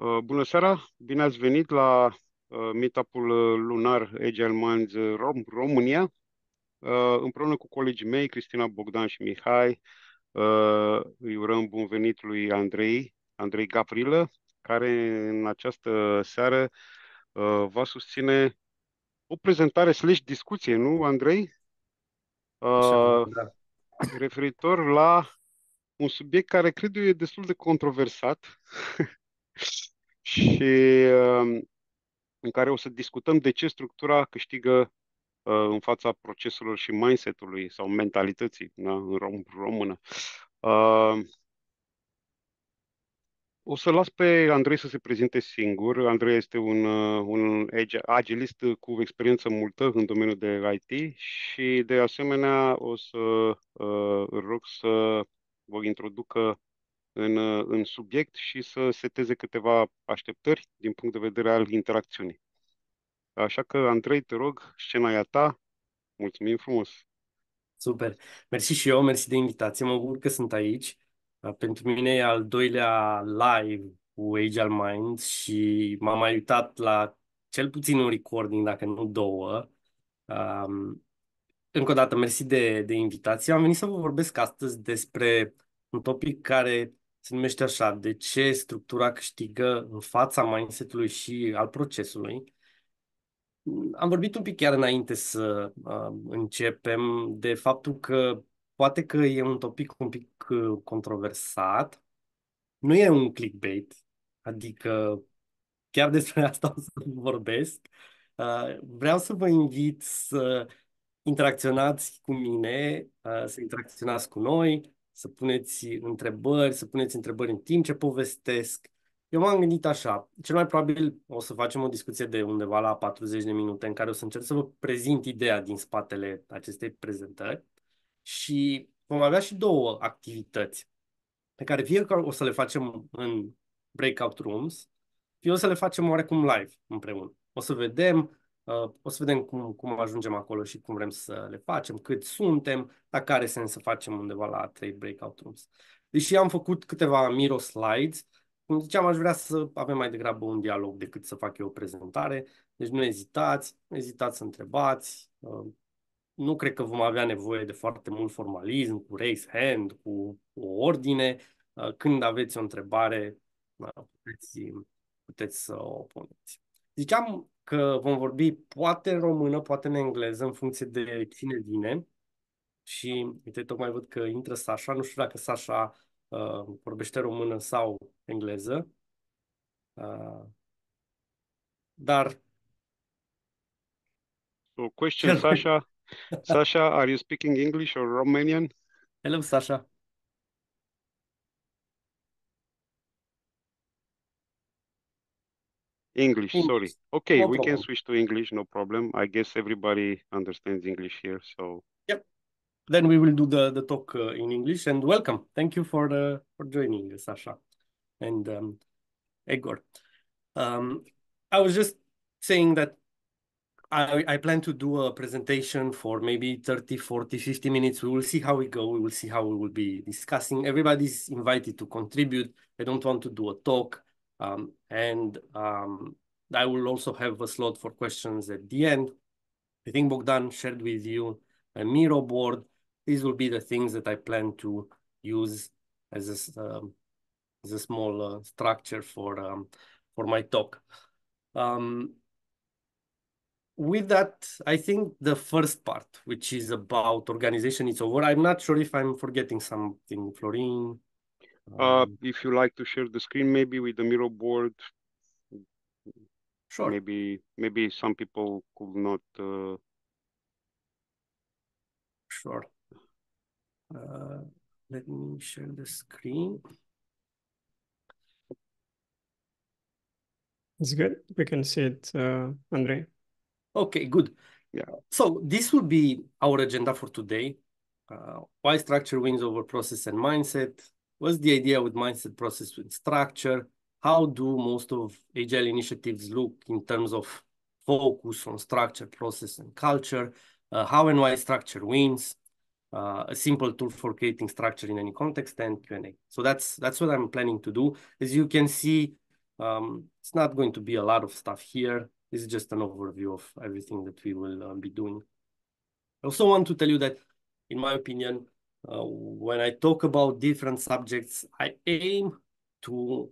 Uh, bună seara, bine ați venit la uh, meetup-ul lunar Agile Minds Rom România. Uh, împreună cu colegii mei, Cristina Bogdan și Mihai, îi urăm bun venit lui Andrei, Andrei Gavrilă, care în această seară va susține o prezentare slash discuție, nu, Andrei? Așa, da. Referitor la un subiect care cred eu e destul de controversat și um, în care o să discutăm de ce structura câștigă uh, în fața proceselor și mindset-ului sau mentalității da, în rom- română. Uh, o să las pe Andrei să se prezinte singur. Andrei este un, uh, un agilist cu experiență multă în domeniul de IT și de asemenea o să uh, rog să vă introducă în, în subiect și să seteze câteva așteptări din punct de vedere al interacțiunii. Așa că, Andrei, te rog, scena e a ta. Mulțumim frumos! Super! Mersi și eu, mersi de invitație. Mă bucur că sunt aici. Pentru mine e al doilea live cu Age al Minds și m-am mai uitat la cel puțin un recording, dacă nu două. Um, încă o dată, mersi de, de invitație. Am venit să vă vorbesc astăzi despre un topic care se numește așa, de ce structura câștigă în fața mindset-ului și al procesului. Am vorbit un pic chiar înainte să uh, începem de faptul că poate că e un topic un pic uh, controversat, nu e un clickbait, adică chiar despre asta o să vorbesc. Uh, vreau să vă invit să interacționați cu mine, uh, să interacționați cu noi, să puneți întrebări, să puneți întrebări în timp ce povestesc. Eu m-am gândit așa, cel mai probabil o să facem o discuție de undeva la 40 de minute în care o să încerc să vă prezint ideea din spatele acestei prezentări și vom avea și două activități pe care fie că o să le facem în breakout rooms, fie o să le facem oarecum live împreună. O să vedem Uh, o să vedem cum, cum ajungem acolo și cum vrem să le facem, cât suntem, dacă are sens să facem undeva la 3 breakout rooms. Deși am făcut câteva Miro slides, cum ziceam, aș vrea să avem mai degrabă un dialog decât să fac eu o prezentare. Deci nu ezitați, nu ezitați să întrebați. Uh, nu cred că vom avea nevoie de foarte mult formalism, cu raise hand, cu o ordine. Uh, când aveți o întrebare, puteți, puteți să o puneți. Ziceam că vom vorbi poate în română, poate în engleză, în funcție de cine vine. Și, uite, tocmai văd că intră Sasha. Nu știu dacă Sasha uh, vorbește română sau engleză. Uh, dar... So, question, Sasha. Sasha, are you speaking English or Romanian? Hello, Sasha. English, English. sorry. Okay, no we problem. can switch to English, no problem. I guess everybody understands English here, so. Yep. Then we will do the, the talk uh, in English and welcome. Thank you for the for joining, Sasha and um, Egor. Um, I was just saying that I, I plan to do a presentation for maybe 30, 40, 50 minutes. We will see how we go. We will see how we will be discussing. Everybody's invited to contribute. I don't want to do a talk. Um, and um, I will also have a slot for questions at the end. I think Bogdan shared with you a Miro board. These will be the things that I plan to use as a, um, as a small uh, structure for, um, for my talk. Um, with that, I think the first part, which is about organization, is over. I'm not sure if I'm forgetting something, Florin. Uh, um, if you like to share the screen, maybe with the Miro board. Sure. Maybe maybe some people could not. Uh... Sure. Uh, let me share the screen. It's good. We can see it, uh, Andre. Okay, good. Yeah. So this will be our agenda for today. Uh, why structure wins over process and mindset, What's the idea with mindset process with structure? How do most of agile initiatives look in terms of focus on structure, process, and culture? Uh, how and why structure wins? Uh, a simple tool for creating structure in any context and Q&A. So that's that's what I'm planning to do. As you can see, Um, it's not going to be a lot of stuff here. This is just an overview of everything that we will uh, be doing. I also want to tell you that, in my opinion, uh, when I talk about different subjects, I aim to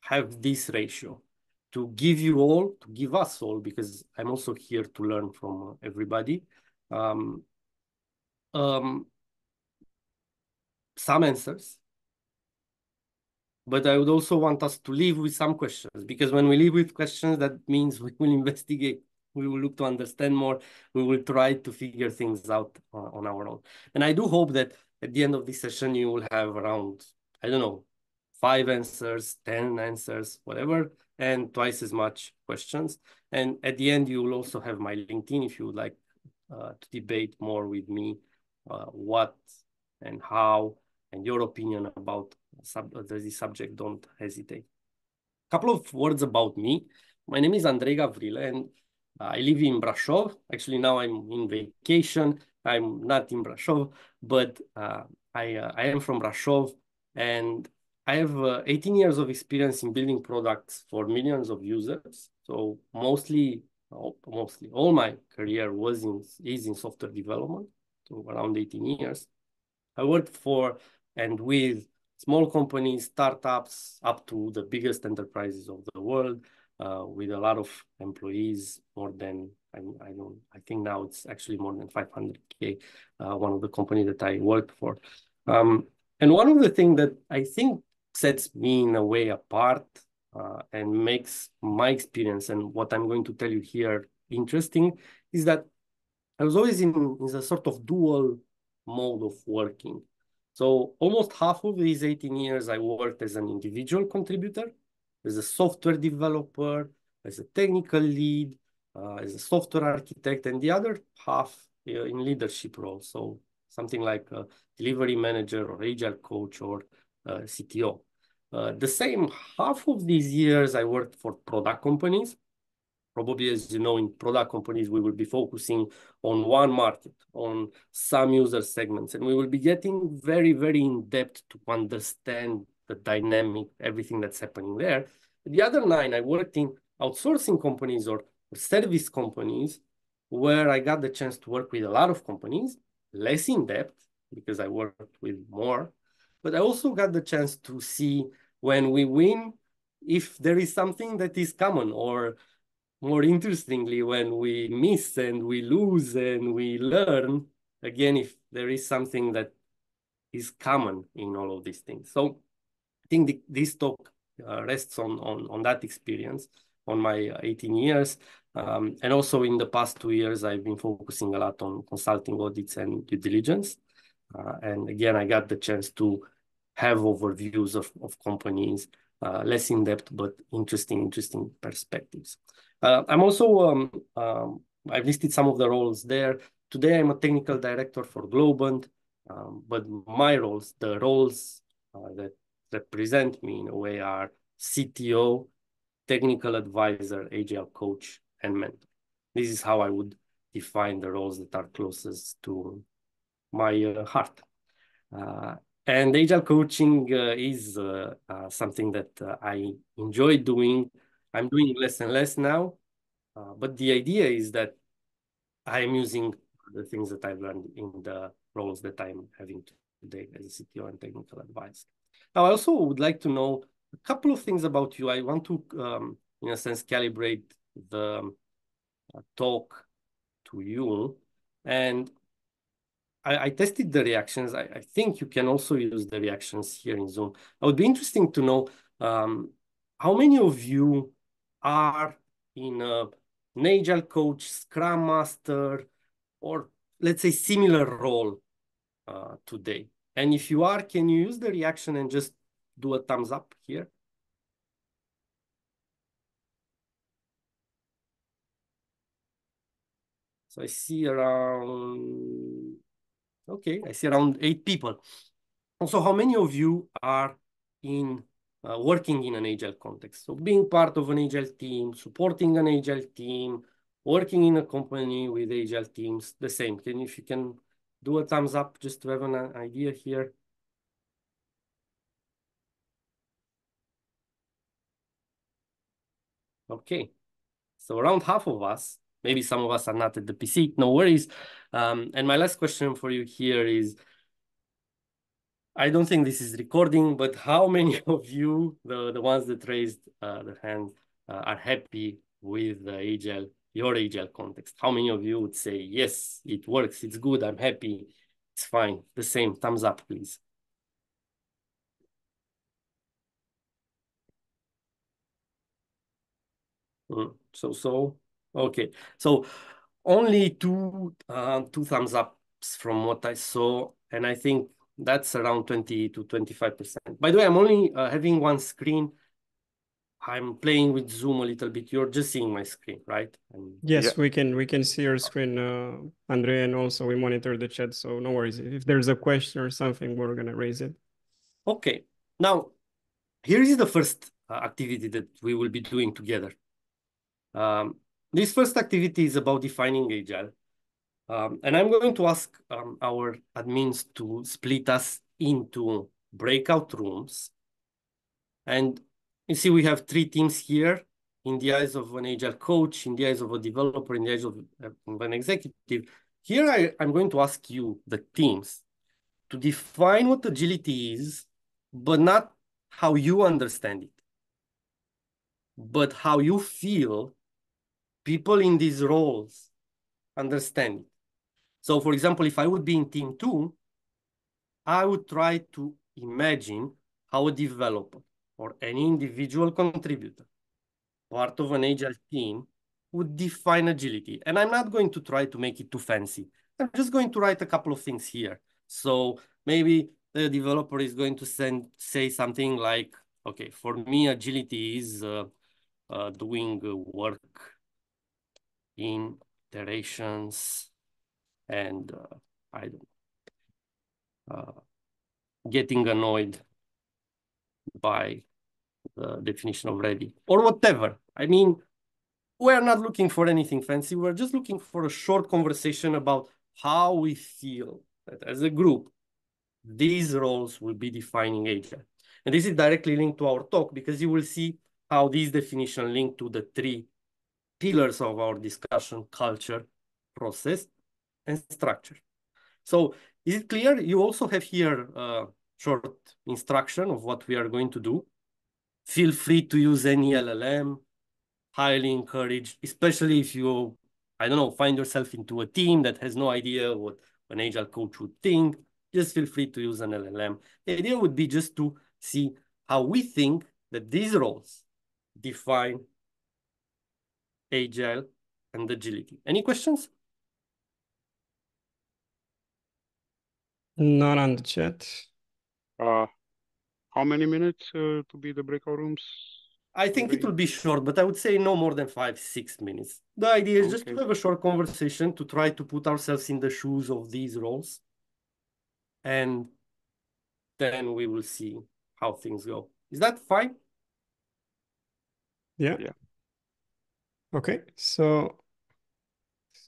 have this ratio to give you all, to give us all, because I'm also here to learn from everybody. Um, um, some answers, but I would also want us to leave with some questions because when we leave with questions, that means we will investigate, we will look to understand more, we will try to figure things out uh, on our own. And I do hope that at the end of this session, you will have around, I don't know, five answers, 10 answers, whatever, and twice as much questions. And at the end, you will also have my LinkedIn if you would like uh, to debate more with me uh, what and how and your opinion about sub the subject, don't hesitate. A couple of words about me. My name is Andrei Gavrila and I live in Brasov. Actually, now I'm in vacation. I'm not in Brasov, but uh, I, uh, I am from Brasov and I have uh, 18 years of experience in building products for millions of users. So mostly, mostly all my career was in, is in software development, so around 18 years. I worked for and with small companies, startups, up to the biggest enterprises of the world, uh, with a lot of employees, more than I, I don't. I think now it's actually more than 500k. Uh, one of the companies that I worked for, um, and one of the things that I think sets me in a way apart uh, and makes my experience and what I'm going to tell you here interesting is that I was always in, in a sort of dual mode of working. So almost half of these 18 years, I worked as an individual contributor, as a software developer, as a technical lead, uh, as a software architect, and the other half in leadership role. So something like a delivery manager or agile coach or uh, CTO. Uh, the same half of these years, I worked for product companies Probably, as you know, in product companies, we will be focusing on one market, on some user segments, and we will be getting very, very in-depth to understand the dynamic, everything that's happening there. The other nine, I worked in outsourcing companies or service companies where I got the chance to work with a lot of companies, less in depth because I worked with more, but I also got the chance to see when we win, if there is something that is common or more interestingly, when we miss and we lose and we learn, again, if there is something that is common in all of these things. So I think the, this talk uh, rests on, on, on that experience on my 18 years. Um, and also in the past two years, I've been focusing a lot on consulting audits and due diligence. Uh, and again, I got the chance to have overviews of, of companies, uh, less in depth, but interesting, interesting perspectives. Uh, I'm also, um, um, I've listed some of the roles there. Today, I'm a technical director for Globant, um, but my roles, the roles uh, that represent me in a way are CTO, technical advisor, agile coach, and mentor. This is how I would define the roles that are closest to my uh, heart. Uh, and agile coaching uh, is uh, uh, something that uh, I enjoy doing. I'm doing less and less now, but the idea is that I'm using the things that I've learned in the roles that I'm having today as a CTO and technical advisor. Now, I also would like to know a couple of things about you. I want to, um, in a sense, calibrate the uh, talk to you. And I, I tested the reactions. I, I, think you can also use the reactions here in Zoom. It would be interesting to know um, how many of you are in a an agile coach, scrum master, or let's say similar role uh, today. And if you are, can you use the reaction and just do a thumbs up here? So I see around, okay, I see around eight people. Also, how many of you are in uh, working in an agile context. So being part of an agile team, supporting an agile team, working in a company with agile teams, the same. Can if you can do a thumbs up just to have an uh, idea here. Okay. So around half of us, maybe some of us are not at the PC, no worries. Um, and my last question for you here is, I don't think this is recording, but how many of you, the, the ones that raised uh, their hand, uh, are happy with the Agile, your Agile context? How many of you would say, yes, it works, it's good, I'm happy, it's fine. The same, thumbs up, please. Mm, so, so, okay. So only two, uh, two thumbs ups from what I saw. And I think that's around 20 to 25%. By the way, I'm only uh, having one screen. I'm playing with Zoom a little bit. You're just seeing my screen, right? And yes, yeah. we can we can see your screen, uh, Andre, and also we monitor the chat. So no worries. If there's a question or something, we're gonna raise it. Okay. Now, here is the first uh, activity that we will be doing together. Um, this first activity is about defining Agile. Um, and I'm going to ask um, our admins to split us into breakout rooms. And you see we have three teams here in the eyes of an Agile coach, in the eyes of a developer, in the eyes of, uh, an executive. Here I, I'm going to ask you, the teams, to define what agility is, but not how you understand it, but how you feel people in these roles understand it. So for example, if I would be in team two, I would try to imagine how a developer or any individual contributor, part of an agile team, would define agility. And I'm not going to try to make it too fancy. I'm just going to write a couple of things here. So maybe the developer is going to send say something like, okay, for me, agility is uh, uh, doing work in iterations and uh, I don't uh, getting annoyed by the definition of ready or whatever. I mean, we're not looking for anything fancy. We're just looking for a short conversation about how we feel that as a group, these roles will be defining agile. And this is directly linked to our talk because you will see how these definitions link to the three pillars of our discussion, culture, process, and structure. So is it clear? You also have here a short instruction of what we are going to do. Feel free to use any LLM, highly encouraged, especially if you, I don't know, find yourself into a team that has no idea what an agile coach would think, just feel free to use an LLM. The idea would be just to see how we think that these roles define agile, and agility. Any questions? Not on the chat. Uh, how many minutes uh, to be the breakout rooms? I think it will be short, but I would say no more than five, six minutes. The idea is okay. just to have a short conversation to try to put ourselves in the shoes of these roles. And then we will see how things go. Is that fine? Yeah. Yeah. Okay, so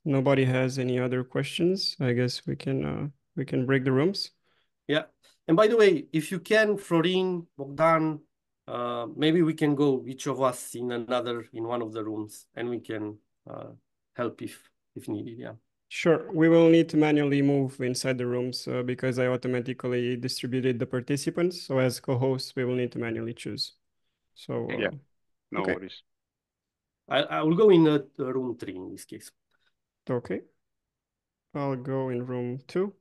nobody has any other questions. I guess we can uh, we can break the rooms. Yeah, and by the way, if you can, Florin, Bogdan, uh, maybe we can go each of us in another in one of the rooms, and we can uh, help if if needed. Yeah. Sure. We will need to manually move inside the rooms uh, because I automatically distributed the participants. So as co-hosts, we will need to manually choose. So uh, yeah, no okay. worries. I, I will go in uh, room three in this case. Okay. I'll go in room two.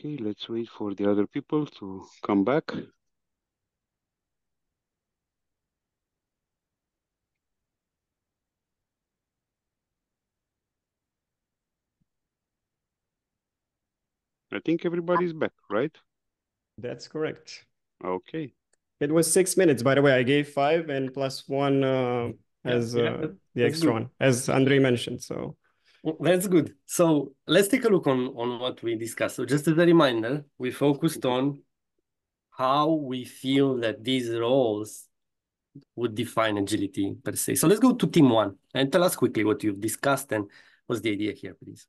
Okay, let's wait for the other people to come back. I think everybody's back, right? That's correct. Okay. It was six minutes, by the way. I gave five and plus one uh, as yeah, uh, the extra good. one, as Andre mentioned. So that's good. So let's take a look on, on what we discussed. So just as a reminder, we focused on how we feel that these roles would define agility per se. So let's go to team one and tell us quickly what you've discussed and what's the idea here, please.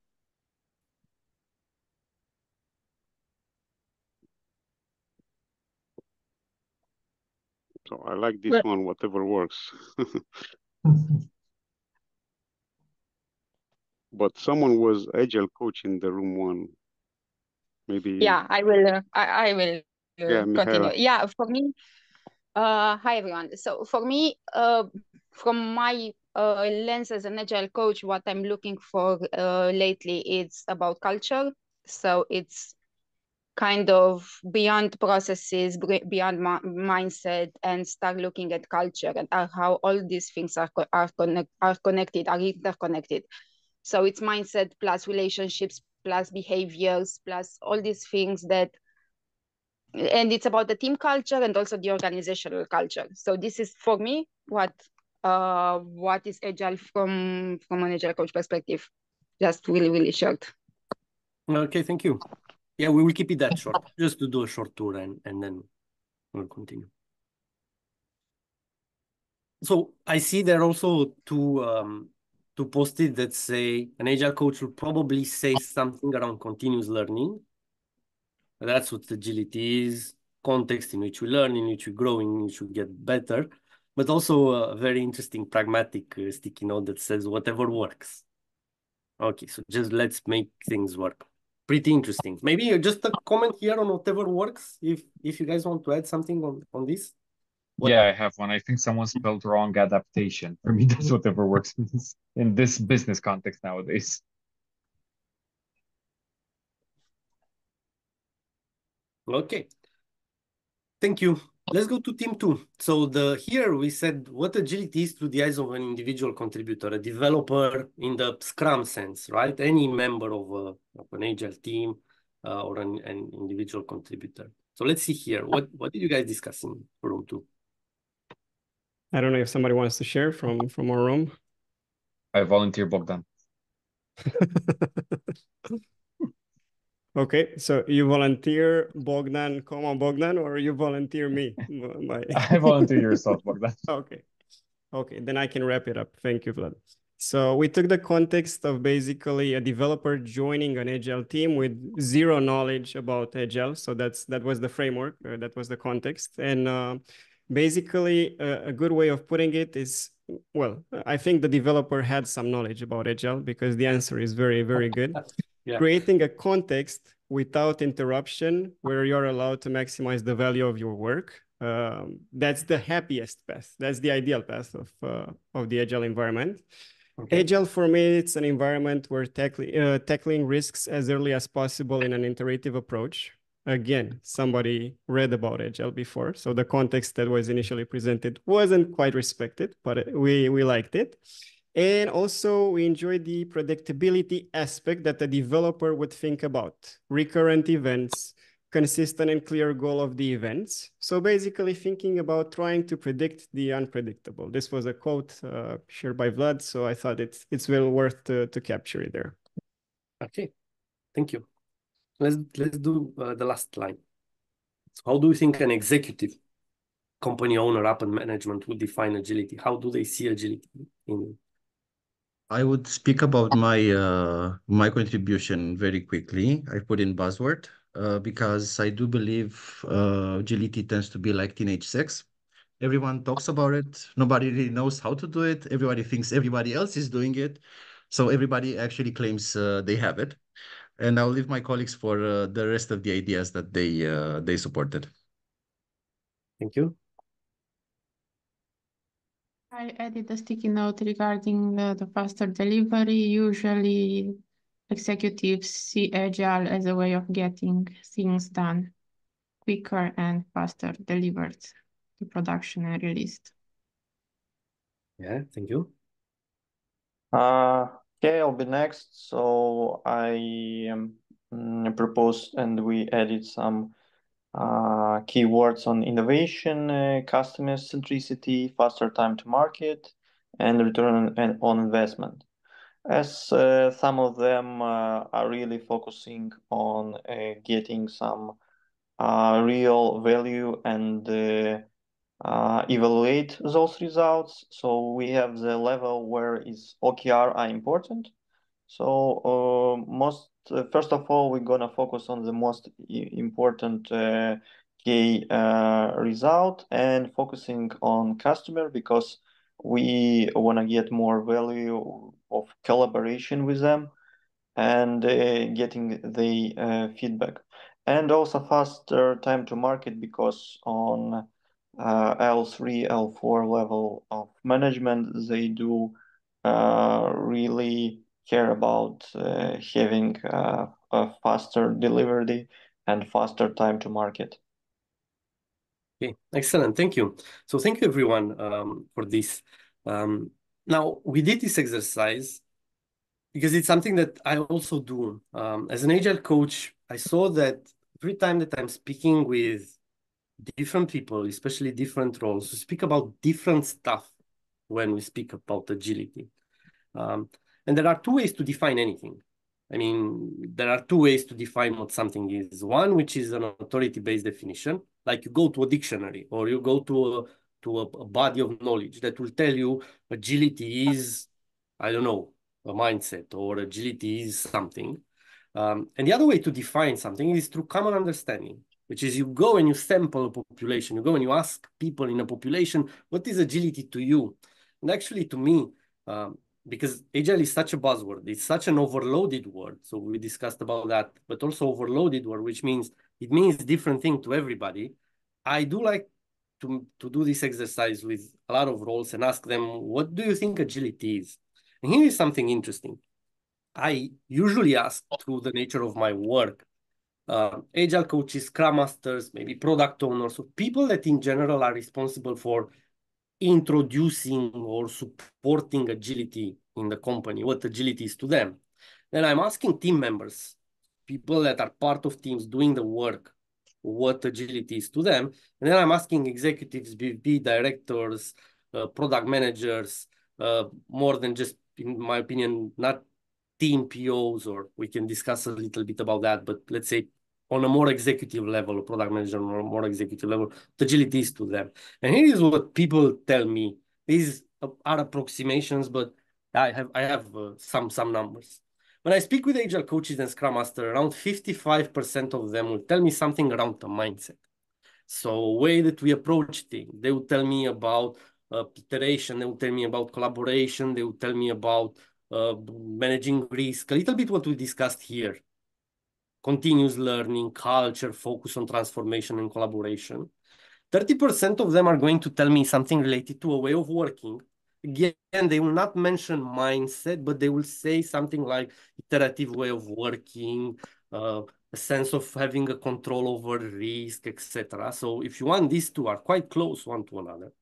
So I like this one, whatever works. but someone was agile coach in the room one. Maybe. Yeah, I will. Uh, I, I will uh, Yeah, continue. Mihaela. Yeah, for me. Uh, hi everyone. So for me, uh, from my uh, lens as an agile coach, what I'm looking for uh, lately is about culture. So it's kind of beyond processes, beyond mi- mindset, and start looking at culture and uh, how all these things are co- are connect are connected, are interconnected. So it's mindset plus relationships plus behaviors plus all these things that and it's about the team culture and also the organizational culture. So this is for me what uh what is agile from from an agile coach perspective. Just really really short. Okay, thank you. Yeah, we will keep it that short, just to do a short tour and, and then we'll continue. So I see there are also two um two post-it that say an agile coach will probably say something around continuous learning. That's what agility is, context in which we learn, in which we grow, in which we get better, but also a very interesting pragmatic uh, sticky note that says whatever works. Okay, so just let's make things work. Pretty interesting. Maybe just a comment here on whatever works, if if you guys want to add something on, on this. What- Yeah, I have one. I think someone spelled wrong adaptation. For me, that's whatever works in this business context nowadays. Okay. Thank you. Let's go to team two. So the here we said what agility is through the eyes of an individual contributor, a developer in the Scrum sense, right? Any member of, a, of an agile team uh, or an, an individual contributor. So let's see here. What what did you guys discuss in room two? I don't know if somebody wants to share from from our room. I volunteer Bogdan. Okay, so you volunteer Bogdan, comma Bogdan, or you volunteer me? My- I volunteer yourself, Bogdan. Okay. Okay, then I can wrap it up. Thank you, Vlad. So we took the context of basically a developer joining an agile team with zero knowledge about agile. So that's that was the framework. uh, that was the context. And uh, basically, uh, a good way of putting it is, well, I think the developer had some knowledge about agile because the answer is very, very good Yeah. creating a context without interruption where you're allowed to maximize the value of your work. Um, that's the happiest path. That's the ideal path of uh, of the agile environment. Okay. Agile for me, it's an environment where tackling uh, tackling risks as early as possible in an iterative approach. Again, somebody read about agile before, so the context that was initially presented wasn't quite respected, but we we liked it. And also, we enjoyed the predictability aspect that the developer would think about recurrent events, consistent and clear goal of the events. So basically, thinking about trying to predict the unpredictable. This was a quote uh, shared by Vlad, so I thought it's it's well worth to, to capture it there. Okay. Thank you. Let's let's do uh, the last line. So how do you think an executive, company owner, up and management would define agility? How do they see agility in I would speak about my uh, my contribution very quickly. I put in buzzword uh, because I do believe uh, agility tends to be like teenage sex. Everyone talks about it. Nobody really knows how to do it. Everybody thinks everybody else is doing it. So everybody actually claims uh, they have it. And I'll leave my colleagues for uh, the rest of the ideas that they uh, they supported. Thank you. I added a sticky note regarding uh, the faster delivery. Usually, executives see agile as a way of getting things done quicker and faster delivered to production and released. Yeah, thank you. Uh, okay, I'll be next. So I um, mm, proposed and we added some uh, keywords on innovation, uh, customer centricity, faster time to market, and return on, on investment. As uh, some of them uh, are really focusing on uh, getting some uh, real value and uh, evaluate those results. So we have the level where is OKR are important. So uh, most uh, first of all, we're gonna focus on the most important uh, key uh, result and focusing on customer because we want to get more value of collaboration with them and uh, getting the uh, feedback and also faster time to market because on uh, L3, L4 level of management, they do uh, really care about uh, having uh, a faster delivery and faster time to market. Okay, excellent. Thank you. So thank you everyone um, for this. Um, now we did this exercise because it's something that I also do. Um, as an agile coach, I saw that every time that I'm speaking with different people, especially different roles, we speak about different stuff when we speak about agility. Um, and there are two ways to define anything. I mean, there are two ways to define what something is. One, which is an authority-based definition, like you go to a dictionary or you go to a to a, a body of knowledge that will tell you agility is, I don't know, a mindset or agility is something. Um, and the other way to define something is through common understanding, which is you go and you sample a population, you go and you ask people in a population, what is agility to you? And actually to me, um, because agile is such a buzzword, it's such an overloaded word. So we discussed about that, but also overloaded word, which means it means different thing to everybody. I do like to, to do this exercise with a lot of roles and ask them, what do you think agility is? And here is something interesting. I usually ask through the nature of my work, uh, agile coaches, scrum masters, maybe product owners, so people that in general are responsible for introducing or supporting agility in the company, what agility is to them. Then I'm asking team members, people that are part of teams doing the work, what agility is to them. And then I'm asking executives, BVP directors, uh, product managers, uh, more than just, in my opinion, not team POs, or we can discuss a little bit about that, but let's say on a more executive level, product manager on a more executive level, agility is to them. And here is what people tell me. These are approximations, but I have I have uh, some some numbers. When I speak with agile coaches and scrum master, around 55% of them will tell me something around the mindset. So way that we approach things. They will tell me about uh, iteration. They will tell me about collaboration. They will tell me about managing risk. A little bit what we discussed here. Continuous learning, culture, focus on transformation and collaboration. 30% of them are going to tell me something related to a way of working again, they will not mention mindset, but they will say something like iterative way of working, uh, a sense of having a control over risk, etc. So if you want, these two are quite close one to another.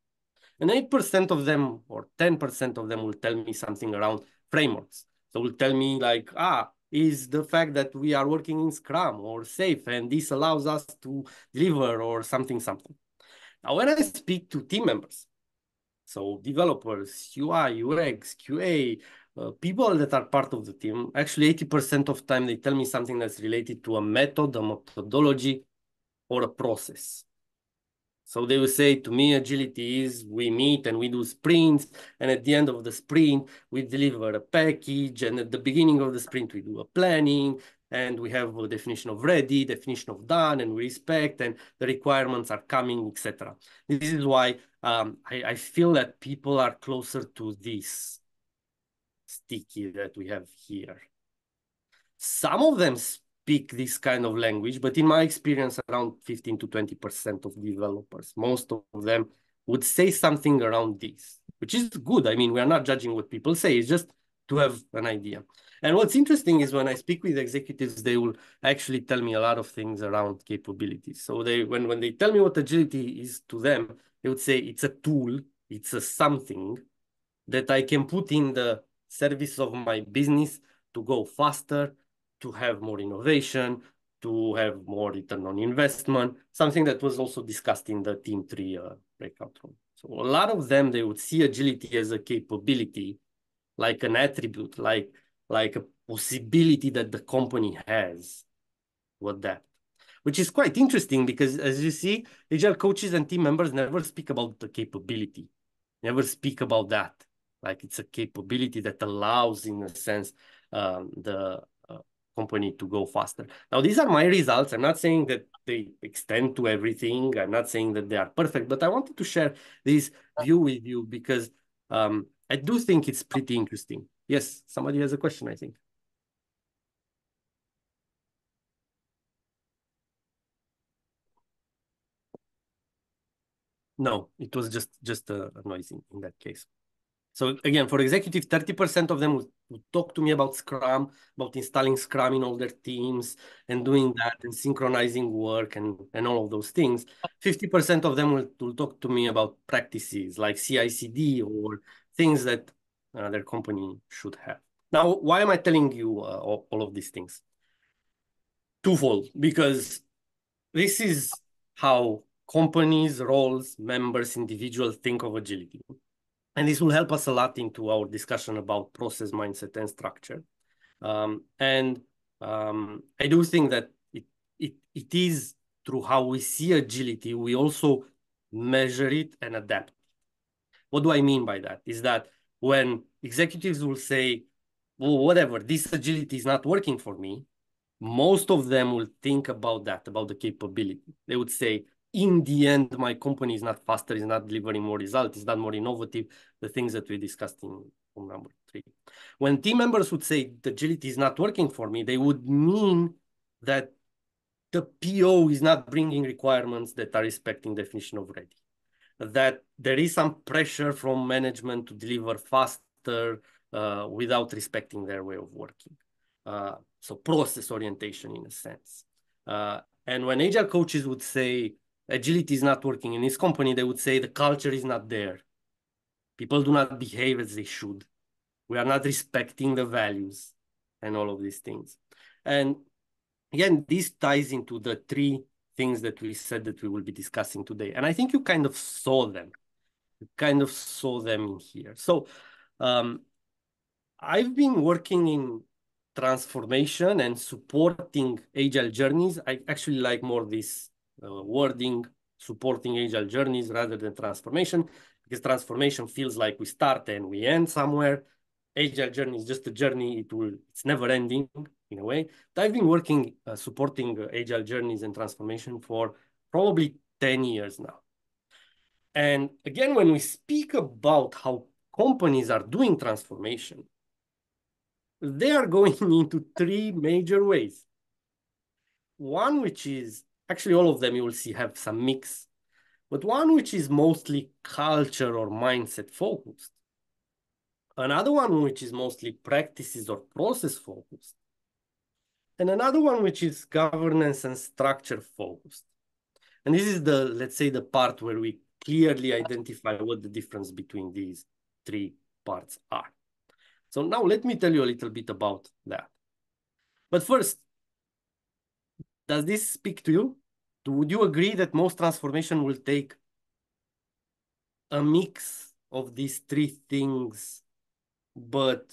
And 8% of them or 10% of them will tell me something around frameworks. So will tell me like, ah, is the fact that we are working in Scrum or SAFe, and this allows us to deliver or something, something. Now, when I speak to team members, so developers, UI, UX, QA, uh, people that are part of the team, actually 80% of time they tell me something that's related to a method, a methodology, or a process. So they will say to me, agility is we meet and we do sprints. And at the end of the sprint, we deliver a package. And at the beginning of the sprint, we do a planning and we have a definition of ready, definition of done, and we respect, and the requirements are coming, etc. This is why um, I, I feel that people are closer to this sticky that we have here. Some of them speak this kind of language, but in my experience, around 15 to 20% of developers, most of them would say something around this, which is good. I mean, we are not judging what people say, it's just to have an idea. And what's interesting is when I speak with executives, they will actually tell me a lot of things around capabilities. So they when, when they tell me what agility is to them, they would say it's a tool, it's a something that I can put in the service of my business to go faster, to have more innovation, to have more return on investment, something that was also discussed in the Team 3 uh, breakout room. So a lot of them, they would see agility as a capability, like an attribute, like like a possibility that the company has with that which is quite interesting because as you see agile coaches and team members never speak about the capability never speak about that like it's a capability that allows in a sense um, the company to go faster. Now, these are my results. I'm not saying that they extend to everything. I'm not saying that they are perfect, but I wanted to share this view with you because um, I do think it's pretty interesting. Yes, somebody has a question, I think. No, it was just just a, a noise in, in that case. So again, for executive, 30% of them would, talk to me about Scrum, about installing Scrum in all their teams and doing that and synchronizing work and, and all of those things. 50% of them will, will talk to me about practices like CI/CD or things that uh, their company should have. Now, why am I telling you uh, all, all of these things? Twofold, because this is how companies, roles, members, individuals think of agility. And this will help us a lot into our discussion about process, mindset, and structure. Um, and um, I do think that it, it, it is through how we see agility, we also measure it and adapt. What do I mean by that? Is that when executives will say, well, whatever, this agility is not working for me, most of them will think about that, about the capability. They would say, in the end, my company is not faster, is not delivering more results, is not more innovative, the things that we discussed in number three. When team members would say the agility is not working for me, they would mean that the PO is not bringing requirements that are respecting definition of ready. That there is some pressure from management to deliver faster uh, without respecting their way of working. Uh, so process orientation in a sense. Uh, and when agile coaches would say agility is not working in his company, they would say the culture is not there. People do not behave as they should. We are not respecting the values and all of these things. And again, this ties into the three things that we said that we will be discussing today. And I think you kind of saw them. You kind of saw them in here. So um, I've been working in transformation and supporting agile journeys. I actually like more this uh, wording supporting agile journeys rather than transformation because transformation feels like we start and we end somewhere. Agile journey is just a journey it will it's never ending in a way. But i've been working uh, supporting uh, agile journeys and transformation for probably 10 years now. And again when we speak about how companies are doing transformation they are going into three major ways. One which is actually all of them you will see have some mix, but one which is mostly culture or mindset focused. Another one which is mostly practices or process focused. And another one which is governance and structure focused. And this is the, let's say, the part where we clearly identify what the difference between these three parts are. So now let me tell you a little bit about that. But first, does this speak to you? Would you agree that most transformation will take a mix of these three things, but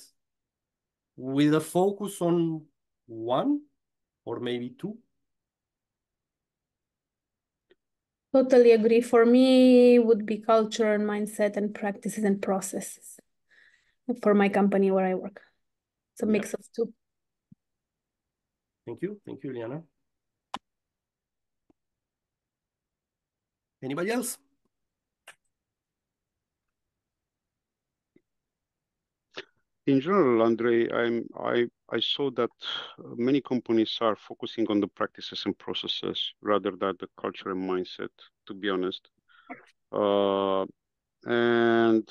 with a focus on one or maybe two? Totally agree. For me, it would be culture and mindset and practices and processes for my company where I work. It's a mix yeah. of two. Thank you. Thank you, Liana. Anybody else? In general, Andre, I'm, I, I saw that many companies are focusing on the practices and processes rather than the culture and mindset, to be honest. Uh, and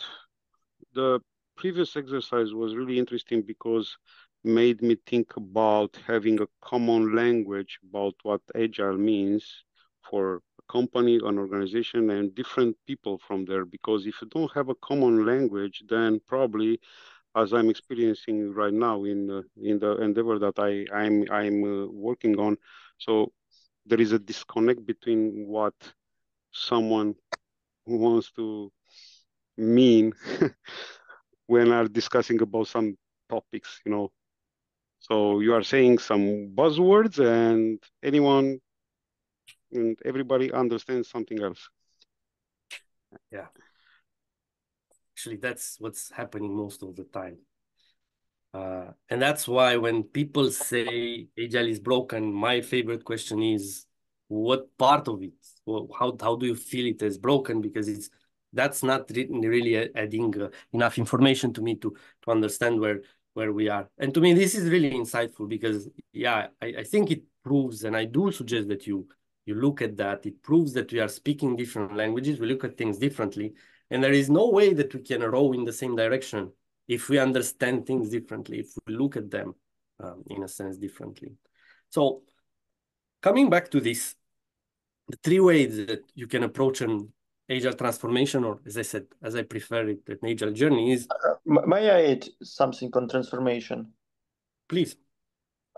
the previous exercise was really interesting because made me think about having a common language about what agile means for company, an organization, and different people from there. Because if you don't have a common language, then probably, as I'm experiencing right now in uh, in the endeavor that I I'm I'm uh, working on, so there is a disconnect between what someone wants to mean when are discussing about some topics, you know. So you are saying some buzzwords, and anyone and everybody understands something else. Yeah. Actually, that's what's happening most of the time. Uh, and that's why when people say Agile is broken, my favorite question is, what part of it? Well, how how do you feel it is broken? Because it's that's not really adding uh, enough information to me to to understand where where we are. And to me, this is really insightful because yeah, I, I think it proves, and I do suggest that you you look at that. It proves that we are speaking different languages. We look at things differently, and there is no way that we can row in the same direction if we understand things differently, if we look at them um, in a sense differently. So coming back to this, the three ways that you can approach an agile transformation, or as I said, as I prefer it, an agile journey is. Uh, may I add something on transformation? Please.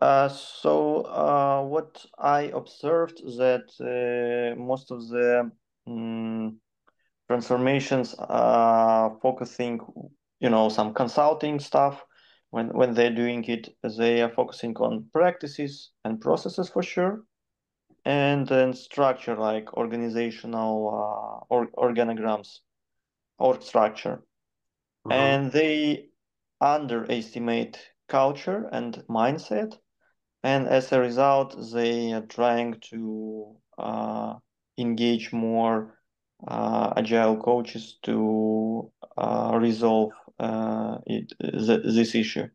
Uh, so uh, what I observed that uh, most of the um, transformations are focusing you know some consulting stuff when when they're doing it they are focusing on practices and processes for sure and then structure like organizational uh, or organograms org structure mm-hmm. and they underestimate culture and mindset and as a result they are trying to uh, engage more uh, agile coaches to uh, resolve uh, it, th this issue.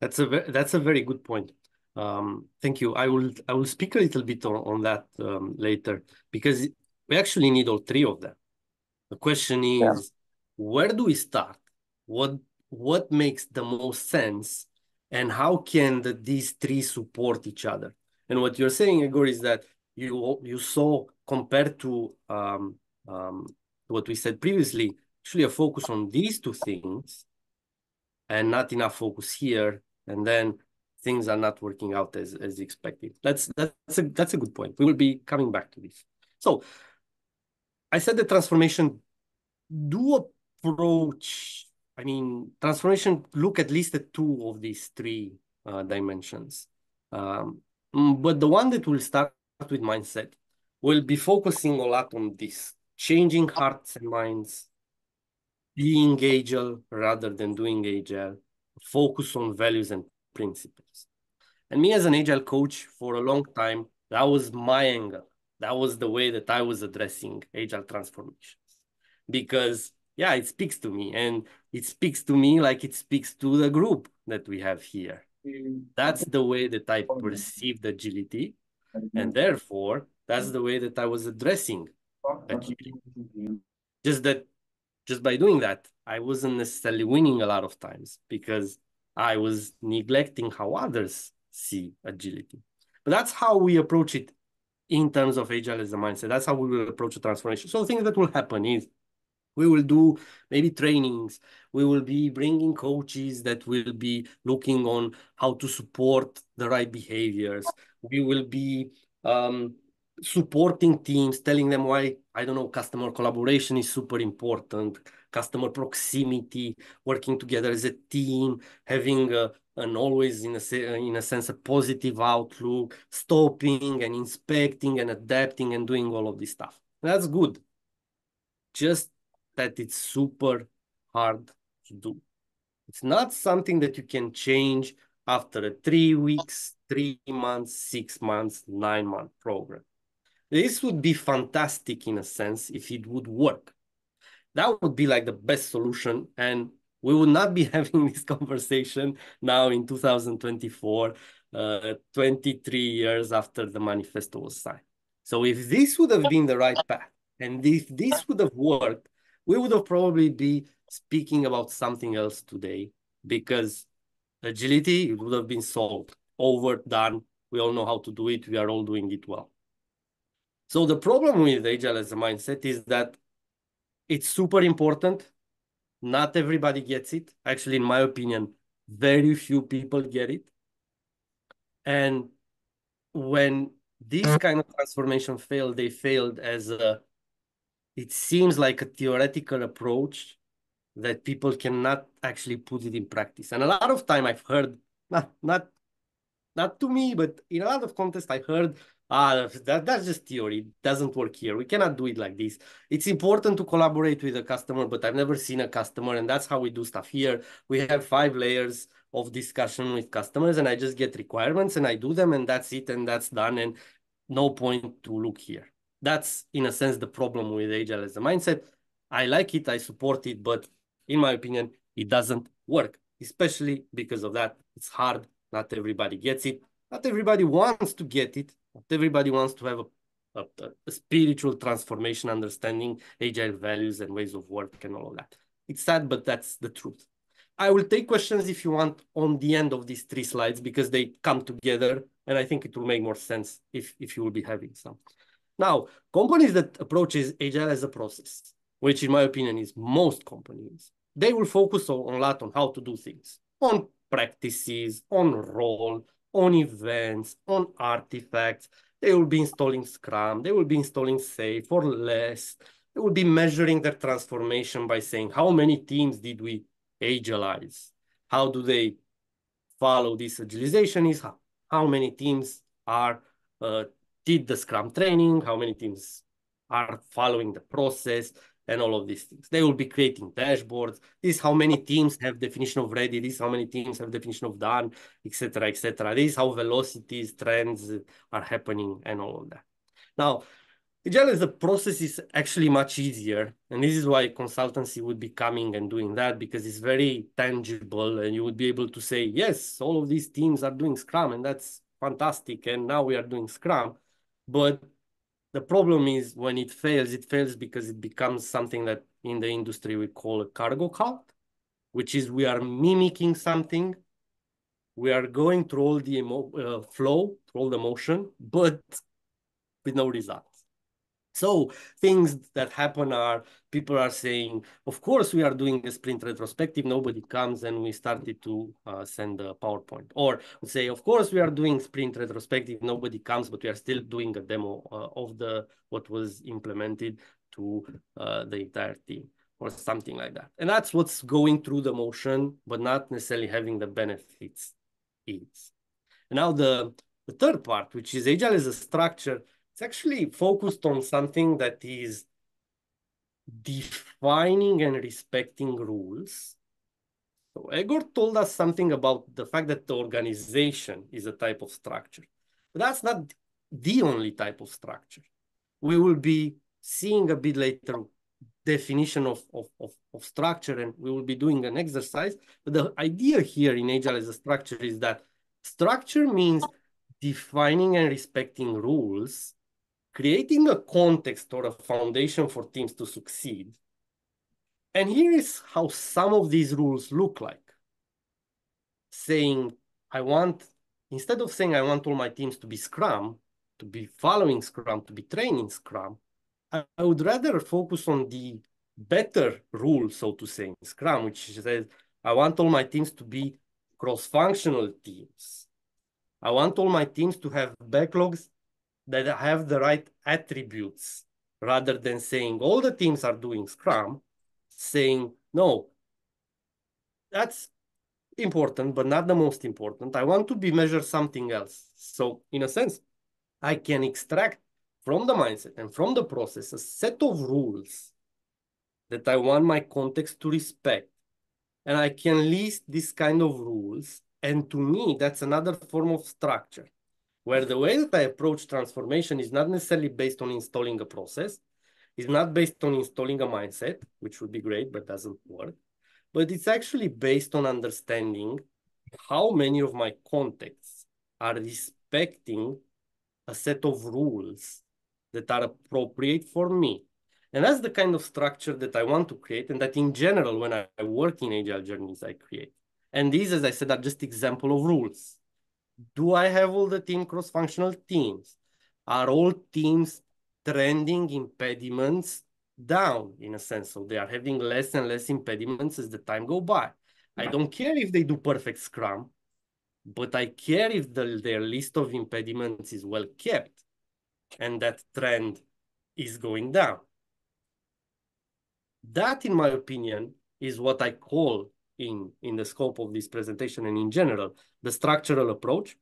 That's a that's a very good point. Um, thank you. I will I will speak a little bit on, on that um, later because we actually need all three of them. The question is, yeah. where do we start? What what makes the most sense, and how can the, these three support each other? And what you're saying, Igor, is that you you saw compared to um, um, what we said previously, actually a focus on these two things and not enough focus here, and then things are not working out as, as expected. That's, that's, a, that's a good point. We will be coming back to this. So I said the transformation do approach, I mean, transformation look at least at two of these three uh, dimensions. Um, but the one that will start with mindset will be focusing a lot on this, changing hearts and minds, being agile rather than doing agile, focus on values and principles. And me as an agile coach for a long time, that was my angle. That was the way that I was addressing agile transformations. Because yeah, it speaks to me and it speaks to me like it speaks to the group that we have here. Mm-hmm. That's the way that I perceived agility. Mm-hmm. And therefore, that's the way that I was addressing agility. Just that just by doing that, I wasn't necessarily winning a lot of times because I was neglecting how others see agility. But that's how we approach it in terms of agile as a mindset. That's how we will approach a transformation. So things that will happen is we will do maybe trainings. We will be bringing coaches that will be looking on how to support the right behaviors. We will be um, supporting teams, telling them why, I don't know, customer collaboration is super important, customer proximity, working together as a team, having a, an always, in a, in a sense, a positive outlook, stopping and inspecting and adapting and doing all of this stuff. That's good. Just that it's super hard to do. It's not something that you can change after a three weeks, three months, six months, nine month program. This would be fantastic in a sense if it would work. That would be like the best solution. And we would not be having this conversation now in 2024, uh, 23 years after the manifesto was signed. So if this would have been the right path, and if this would have worked, we would have probably be speaking about something else today because agility it would have been solved, overdone. We all know how to do it. We are all doing it well. So the problem with agile as a mindset is that it's super important. Not everybody gets it. Actually, in my opinion, very few people get it. And when this kind of transformation failed, they failed as a, it seems like a theoretical approach that people cannot actually put it in practice. And a lot of time I've heard, not, not, not to me, but in a lot of context, I heard ah, that, that's just theory. It doesn't work here. We cannot do it like this. It's important to collaborate with a customer, but I've never seen a customer, and that's how we do stuff here. We have five layers of discussion with customers, and I just get requirements and I do them, and that's it, and that's done, and no point to look here. That's, in a sense, the problem with Agile as a mindset. I like it, I support it, but in my opinion, it doesn't work, especially because of that. It's hard. Not everybody gets it. Not everybody wants to get it. Not everybody wants to have a, a, a spiritual transformation, understanding agile values and ways of work and all of that. It's sad, but that's the truth. I will take questions if you want on the end of these three slides because they come together and I think it will make more sense if, if you will be having some. Now, companies that approaches agile as a process, which in my opinion is most companies, they will focus on, a lot on how to do things, on practices, on role, on events, on artifacts. They will be installing Scrum. They will be installing SAFe or LeSS. They will be measuring their transformation by saying, how many teams did we agilize? How do they follow this agilization is how, how many teams are uh, did the Scrum training, how many teams are following the process, and all of these things. They will be creating dashboards. This is how many teams have definition of ready. This is how many teams have definition of done, etc., etc. This is how velocities, trends are happening, and all of that. Now, Agile as a process is actually much easier, and this is why consultancy would be coming and doing that because it's very tangible, and you would be able to say, yes, all of these teams are doing Scrum, and that's fantastic, and now we are doing Scrum, but the problem is when it fails, it fails because it becomes something that in the industry we call a cargo cult, which is we are mimicking something. We are going through all the uh, flow, through all the motion, but with no result. So things that happen are people are saying, of course, we are doing a sprint retrospective. Nobody comes and we started to uh, send a PowerPoint. Or say, of course, we are doing sprint retrospective. Nobody comes, but we are still doing a demo uh, of the what was implemented to uh, the entire team or something like that. And that's what's going through the motion, but not necessarily having the benefits is. Now the, the third part, which is agile as a structure, it's actually focused on something that is defining and respecting rules. So Egor told us something about the fact that the organization is a type of structure. But that's not the only type of structure. We will be seeing a bit later definition of, of, of, of structure and we will be doing an exercise. But the idea here in Agile as a structure is that structure means defining and respecting rules creating a context or a foundation for teams to succeed. And here is how some of these rules look like. Saying, I want, instead of saying I want all my teams to be Scrum, to be following Scrum, to be training Scrum, I, I would rather focus on the better rule, so to say, in Scrum, which says, I want all my teams to be cross-functional teams. I want all my teams to have backlogs that I have the right attributes rather than saying all the teams are doing Scrum, saying, no, that's important, but not the most important. I want to be measured something else. So in a sense, I can extract from the mindset and from the process a set of rules that I want my context to respect. And I can list this kind of rules. And to me, that's another form of structure where the way that I approach transformation is not necessarily based on installing a process, it's not based on installing a mindset, which would be great, but doesn't work. But it's actually based on understanding how many of my contexts are respecting a set of rules that are appropriate for me. And that's the kind of structure that I want to create and that in general, when I work in agile journeys, I create. And these, as I said, are just example of rules do I have all the team cross-functional teams? Are all teams trending impediments down in a sense? So they are having less and less impediments as the time go by. I don't care if they do perfect Scrum, but I care if the, their list of impediments is well kept and that trend is going down. That, in my opinion, is what I call in, in the scope of this presentation and in general, the structural approach.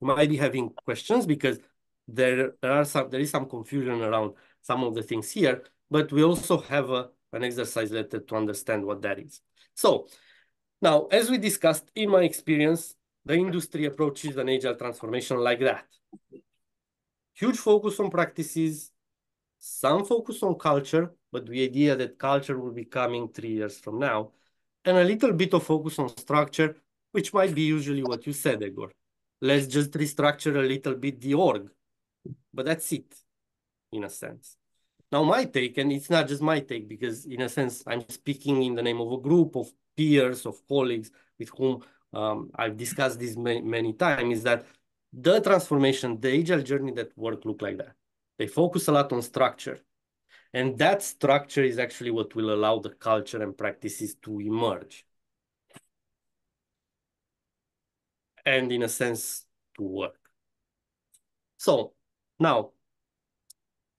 You might be having questions because there, there are some there is some confusion around some of the things here, but we also have a, an exercise letter to understand what that is. So now, as we discussed, in my experience, the industry approaches an agile transformation like that. Huge focus on practices, some focus on culture, but the idea that culture will be coming three years from now, and a little bit of focus on structure, which might be usually what you said, Egor. Let's just restructure a little bit the org, but that's it, in a sense. Now, my take, and it's not just my take, because in a sense, I'm speaking in the name of a group of peers, of colleagues with whom um, I've discussed this many, many times, is that the transformation, the agile journey that work look like that. They focus a lot on structure. And that structure is actually what will allow the culture and practices to emerge. And in a sense, to work. So now,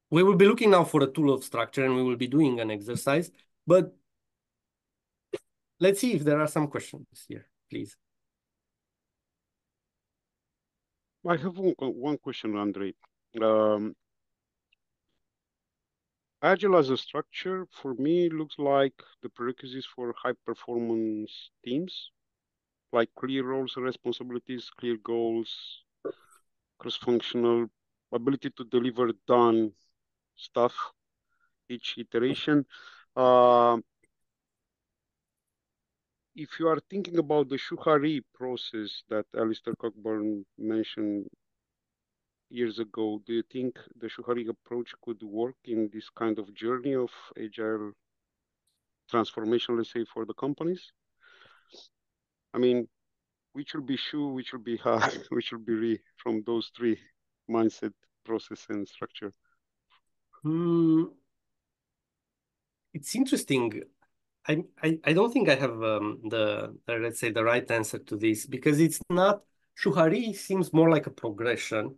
we will be looking now for a tool of structure and we will be doing an exercise, but let's see if there are some questions here, please. I have one, question, Andrei. Um, Agile as a structure, for me, looks like the prerequisites for high performance teams, like clear roles and responsibilities, clear goals, cross-functional ability to deliver done stuff each iteration. Uh, if you are thinking about the Shuhari process that Alistair Cockburn mentioned years ago, do you think the Shuhari approach could work in this kind of journey of agile transformation, let's say, for the companies? I mean, which will be Shu, which will be Ha, which will be Ri from those three mindset, process, and structure? Hmm. It's interesting. I, I, I don't think I have um, the, the, let's say, the right answer to this because it's not, Shuhari seems more like a progression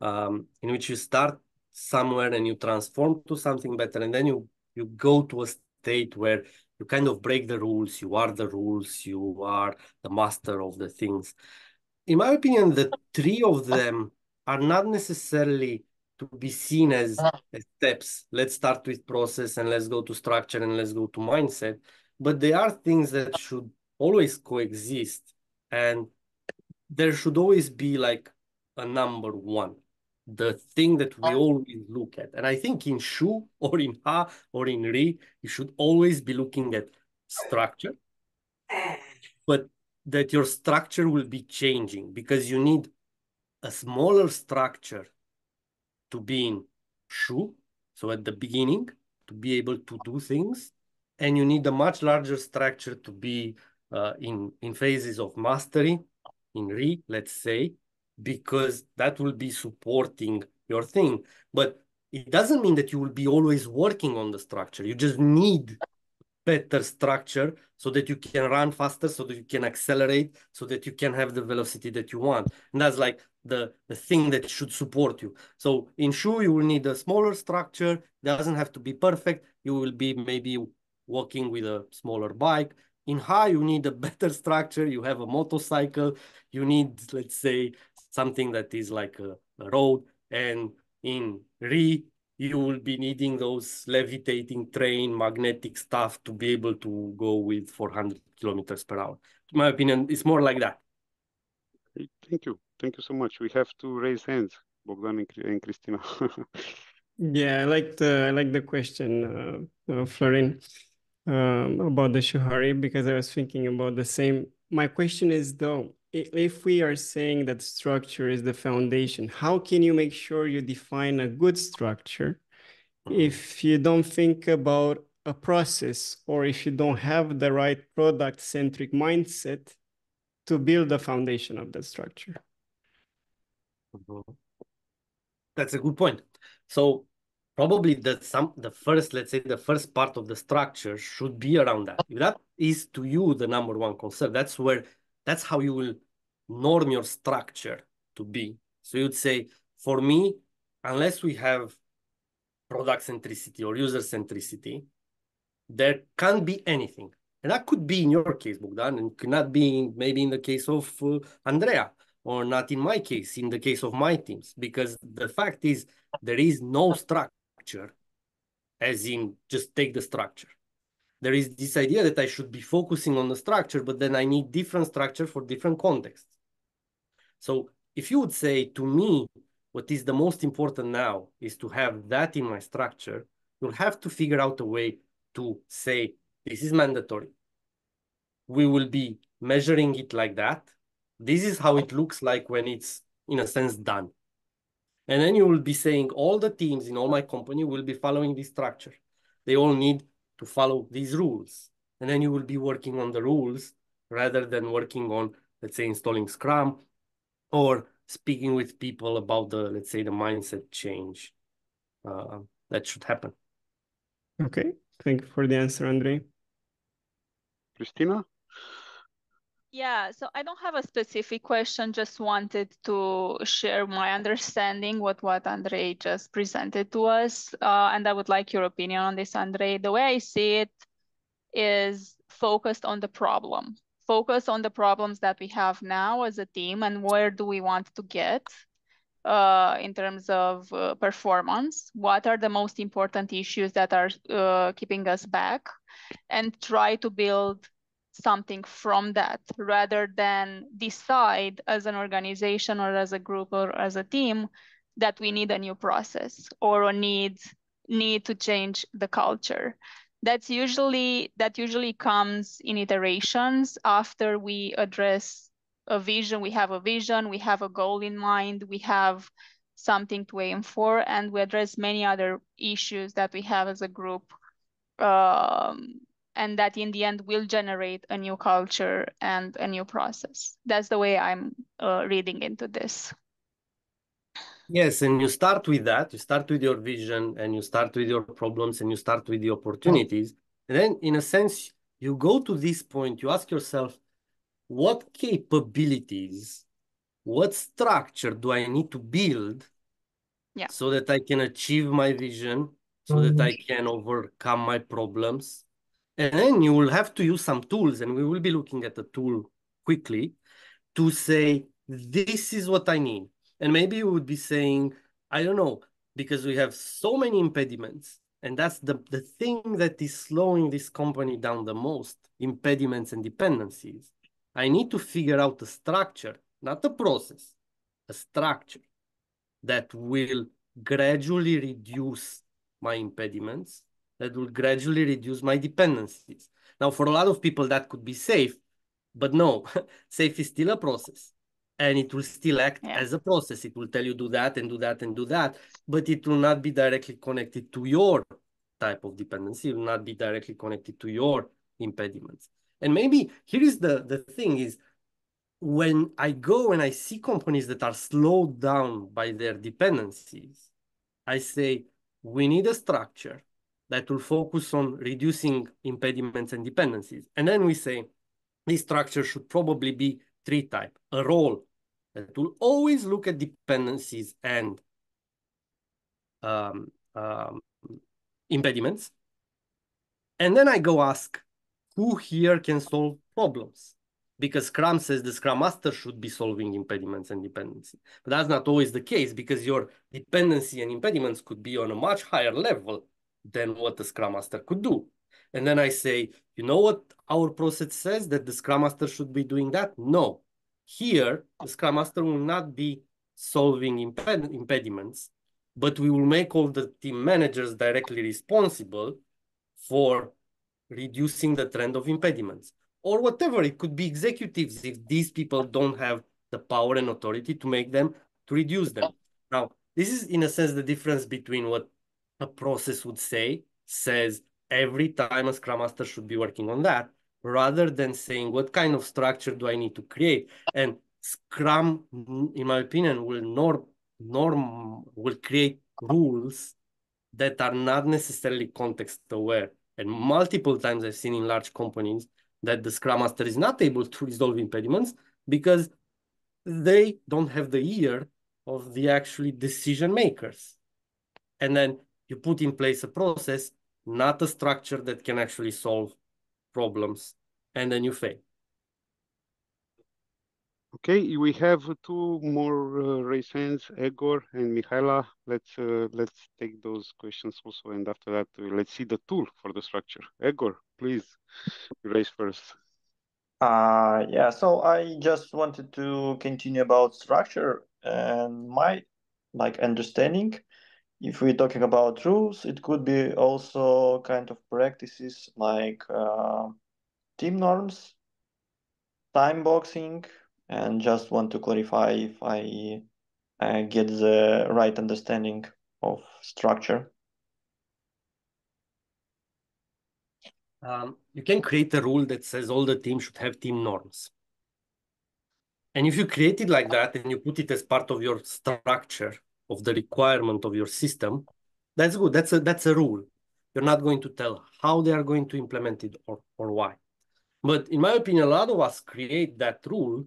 um, in which you start somewhere and you transform to something better and then you, you go to a state where you kind of break the rules, you are the rules, you are the master of the things. In my opinion, the three of them are not necessarily to be seen as, as steps. Let's start with process and let's go to structure and let's go to mindset. But they are things that should always coexist. And there should always be like a number one, the thing that we always look at. And I think in Shu or in Ha or in Ri, you should always be looking at structure, but that your structure will be changing because you need a smaller structure to be in Shu, so at the beginning, to be able to do things, and you need a much larger structure to be uh, in, in phases of mastery, in Ri, let's say, because that will be supporting your thing. But it doesn't mean that you will be always working on the structure. You just need better structure so that you can run faster, so that you can accelerate, so that you can have the velocity that you want. And that's like the, the thing that should support you. So in Shu, you will need a smaller structure. Doesn't have to be perfect. You will be maybe walking with a smaller bike. In high, you need a better structure. You have a motorcycle. You need, let's say, something that is like a, a road. And in Ri, you will be needing those levitating train magnetic stuff to be able to go with 400 kilometers per hour. In my opinion, it's more like that. Thank you. Thank you so much. We have to raise hands, Bogdan and Christina. yeah, I like the I like the question, uh, uh, Florin, um, about the Shuhari because I was thinking about the same. My question is though, if we are saying that structure is the foundation, how can you make sure you define a good structure mm-hmm. if you don't think about a process or if you don't have the right product centric mindset to build the foundation of the structure? Mm-hmm. That's a good point. So probably the some the first let's say the first part of the structure should be around that. If that is to you the number one concern, that's where that's how you will norm your structure to be. So you'd say, for me, unless we have product centricity or user centricity, there can't be anything. And that could be in your case, Bogdan, and could not be in, maybe in the case of uh, Andrea. or not in my case, in the case of my teams, because the fact is there is no structure, as in just take the structure. There is this idea that I should be focusing on the structure, but then I need different structure for different contexts. So if you would say to me, what is the most important now is to have that in my structure, you'll have to figure out a way to say, this is mandatory. We will be measuring it like that. This is how it looks like when it's, in a sense, done. And then you will be saying all the teams in all my company will be following this structure. They all need to follow these rules. And then you will be working on the rules rather than working on, let's say, installing Scrum or speaking with people about the, let's say, the mindset change uh, that should happen. Okay, thank you for the answer, Andrei. Christina? Yeah, so I don't have a specific question, just wanted to share my understanding with what Andrei just presented to us. Uh, and I would like your opinion on this, Andrei. The way I see it is focused on the problem, focus on the problems that we have now as a team and where do we want to get uh, in terms of uh, performance, what are the most important issues that are uh, keeping us back, and try to build something from that rather than decide as an organization or as a group or as a team that we need a new process or a need need to change the culture. That's usually that usually comes in iterations after we address a vision. We have a vision we have a goal in mind we have something to aim for and we address many other issues that we have as a group um, and that in the end will generate a new culture and a new process. That's the way I'm uh, reading into this. Yes, and you start with that, you start with your vision and you start with your problems and you start with the opportunities. And then in a sense, you go to this point, you ask yourself, what capabilities, what structure do I need to build yeah. so that I can achieve my vision, so mm -hmm. that I can overcome my problems, and then you will have to use some tools, and we will be looking at the tool quickly to say, this is what I need. And maybe you would be saying, I don't know, because we have so many impediments. And that's the, the thing that is slowing this company down the most, impediments and dependencies. I need to figure out a structure, not a process, a structure that will gradually reduce my impediments that will gradually reduce my dependencies. Now, for a lot of people, that could be SAFe, but no, SAFe is still a process and it will still act yeah. as a process. It will tell you do that and do that and do that, but it will not be directly connected to your type of dependency. It will not be directly connected to your impediments. And maybe here is the, the thing is when I go and I see companies that are slowed down by their dependencies, I say, we need a structure that will focus on reducing impediments and dependencies. And then we say this structure should probably be tree type, a role that will always look at dependencies and um, um, impediments. And then I go ask, who here can solve problems? Because Scrum says the Scrum Master should be solving impediments and dependencies. But that's not always the case because your dependency and impediments could be on a much higher level than what the Scrum Master could do. And then I say, you know what our process says that the Scrum Master should be doing that? No. Here, the Scrum Master will not be solving imped impediments, but we will make all the team managers directly responsible for reducing the trend of impediments or whatever. It could be executives if these people don't have the power and authority to make them, to reduce them. Now, this is in a sense the difference between what a process would say, says every time a Scrum Master should be working on that, rather than saying what kind of structure do I need to create. And Scrum, in my opinion, will norm, norm will create rules that are not necessarily context aware. And multiple times I've seen in large companies that the Scrum Master is not able to resolve impediments because they don't have the ear of the actually decision makers. And then you put in place a process, not a structure that can actually solve problems, and then you fail. Okay, we have two more uh, raised hands, Egor and Mihaela. Let's uh, let's take those questions also, and after that, uh, let's see the tool for the structure. Egor, please raise first. Uh, yeah, so I just wanted to continue about structure and my like understanding. If we're talking about rules, it could be also kind of practices like uh, team norms, time boxing, and just want to clarify if I uh, get the right understanding of structure. Um, you can create a rule that says all the teams should have team norms. And if you create it like that and you put it as part of your structure of the requirement of your system, that's good. That's a that's a rule. You're not going to tell how they are going to implement it or, or why. But in my opinion, a lot of us create that rule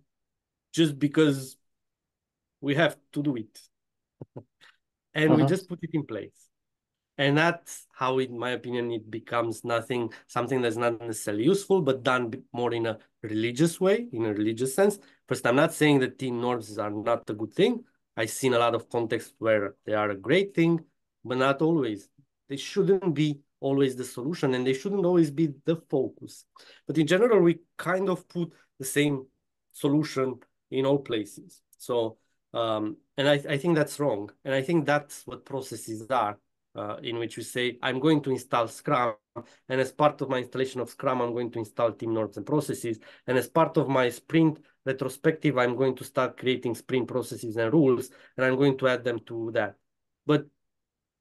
just because we have to do it. and uh-huh. we just put it in place. And that's how, in my opinion, it becomes nothing, something that's not necessarily useful, but done more in a religious way, in a religious sense. First, I'm not saying that team norms are not a good thing. I've seen a lot of contexts where they are a great thing, but not always. They shouldn't be always the solution and they shouldn't always be the focus. But in general, we kind of put the same solution in all places. So, um, and I, I think that's wrong. And I think that's what processes are, uh, in which you say, I'm going to install Scrum. And as part of my installation of Scrum, I'm going to install team norms and processes. And as part of my sprint retrospective, I'm going to start creating sprint processes and rules, and I'm going to add them to that. But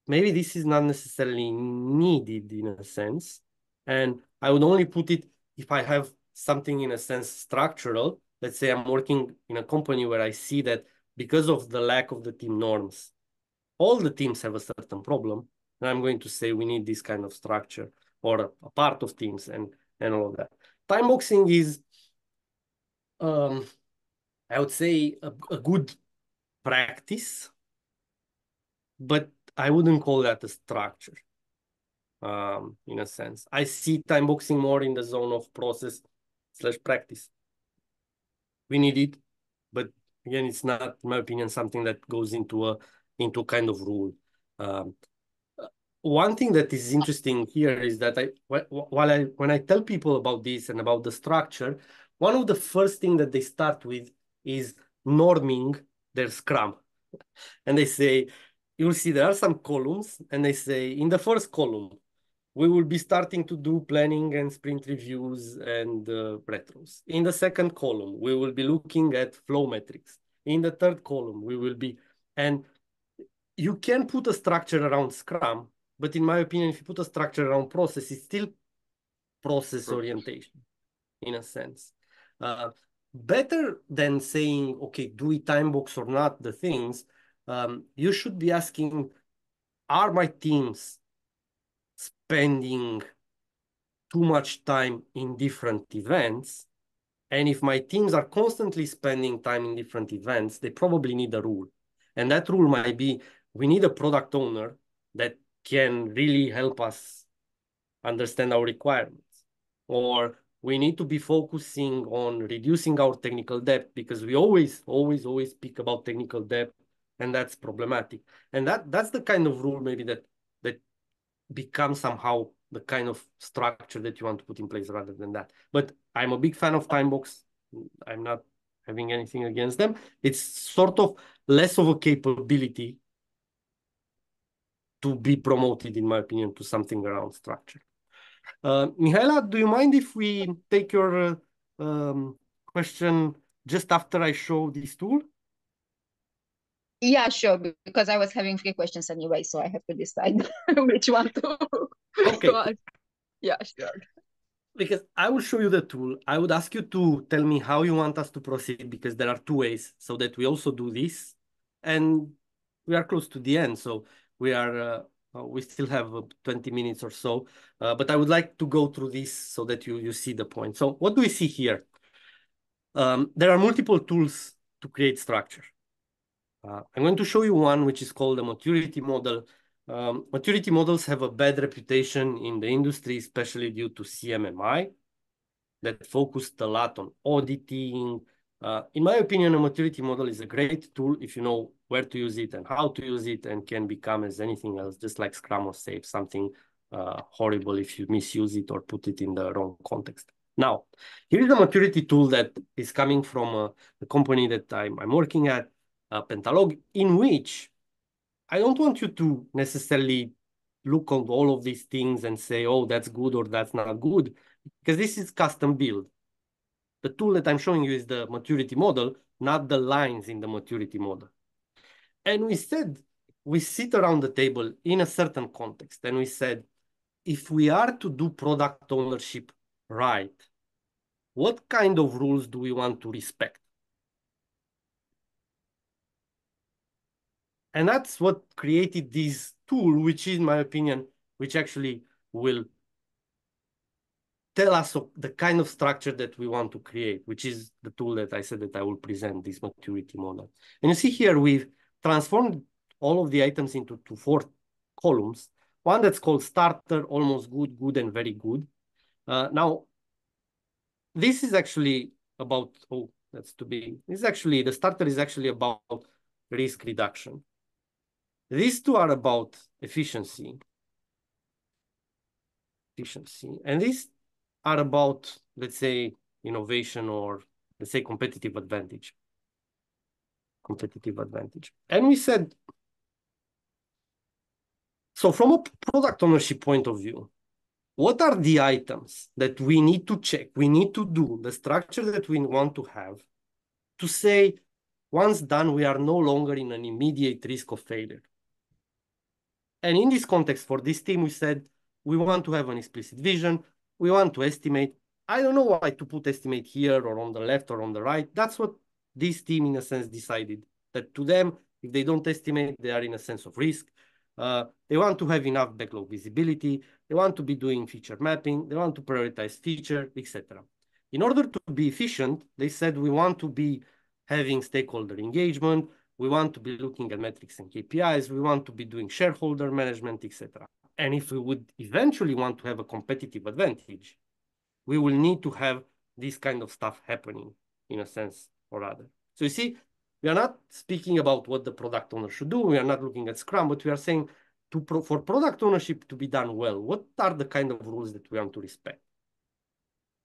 maybe this is not necessarily needed in a sense. And I would only put it if I have something in a sense structural let's say I'm working in a company where I see that because of the lack of the team norms, all the teams have a certain problem. And I'm going to say we need this kind of structure or a, a part of teams and, and all of that. Time boxing is, um, I would say, a, a good practice, but I wouldn't call that a structure um, in a sense. I see time boxing more in the zone of process slash practice we need it, but again, it's not, in my opinion, something that goes into a into kind of rule. Um, one thing that is interesting here is that I while I when I tell people about this and about the structure, one of the first thing that they start with is norming their Scrum, and they say you'll see there are some columns, and they say in the first column we will be starting to do planning and sprint reviews and uh, retros. In the second column, we will be looking at flow metrics. In the third column, we will be, and you can put a structure around Scrum, but in my opinion, if you put a structure around process, it's still process, process. orientation in a sense. Uh, better than saying, okay, do we time box or not the things, um, you should be asking, are my teams spending too much time in different events. And if my teams are constantly spending time in different events, they probably need a rule. And that rule might be we need a product owner that can really help us understand our requirements. Or we need to be focusing on reducing our technical debt because we always, always, always speak about technical debt and that's problematic. And that that's the kind of rule maybe that that becomes somehow the kind of structure that you want to put in place rather than that. But I'm a big fan of time Timebox. I'm not having anything against them. It's sort of less of a capability to be promoted, in my opinion, to something around structure. Uh, Mihaela, do you mind if we take your uh, um, question just after I show this tool? Yeah, sure. Because I was having three questions anyway, so I have to decide which one to. Okay. yeah, sure. Because I will show you the tool. I would ask you to tell me how you want us to proceed because there are two ways so that we also do this. And we are close to the end. So we are, uh we still have uh, 20 minutes or so. Uh, but I would like to go through this so that you, you see the point. So what do we see here? Um, there are multiple tools to create structure. Uh, I'm going to show you one which is called the maturity model. Um, maturity models have a bad reputation in the industry, especially due to CMMI that focused a lot on auditing, Uh, in my opinion, a maturity model is a great tool if you know where to use it and how to use it and can become as anything else, just like Scrum or SAFe, something uh, horrible if you misuse it or put it in the wrong context. Now, here is a maturity tool that is coming from uh, the company that I'm, I'm working at, uh, Pentalog, in which I don't want you to necessarily look at all of these things and say, oh, that's good or that's not good, because this is custom build. The tool that I'm showing you is the maturity model, not the lines in the maturity model. And we said, we sit around the table in a certain context, and we said, if we are to do product ownership right, what kind of rules do we want to respect? And that's what created this tool, which in my opinion, which actually will tell us the kind of structure that we want to create, which is the tool that I said that I will present, this maturity model. And you see here, we've transformed all of the items into two, four columns. One that's called starter, almost good, good, and very good. Uh, now, this is actually about, oh, that's to be, this is actually, the starter is actually about risk reduction. These two are about efficiency. Efficiency. And these are about, let's say, innovation or let's say competitive advantage. Competitive advantage. And we said, so from a product ownership point of view, what are the items that we need to check, we need to do, the structure that we want to have to say, once done, we are no longer in an immediate risk of failure. And in this context, for this team, we said, we want to have an explicit vision. We want to estimate. I don't know why to put estimate here or on the left or on the right. That's what this team, in a sense, decided. That to them, if they don't estimate, they are in a sense of risk. Uh, they want to have enough backlog visibility. They want to be doing feature mapping. They want to prioritize feature, etc. In order to be efficient, they said we want to be having stakeholder engagement. We want to be looking at metrics and KPIs. We want to be doing shareholder management, etc. And if we would eventually want to have a competitive advantage, we will need to have this kind of stuff happening in a sense or other. So you see, we are not speaking about what the product owner should do. We are not looking at Scrum, but we are saying to pro for product ownership to be done well, what are the kind of rules that we want to respect?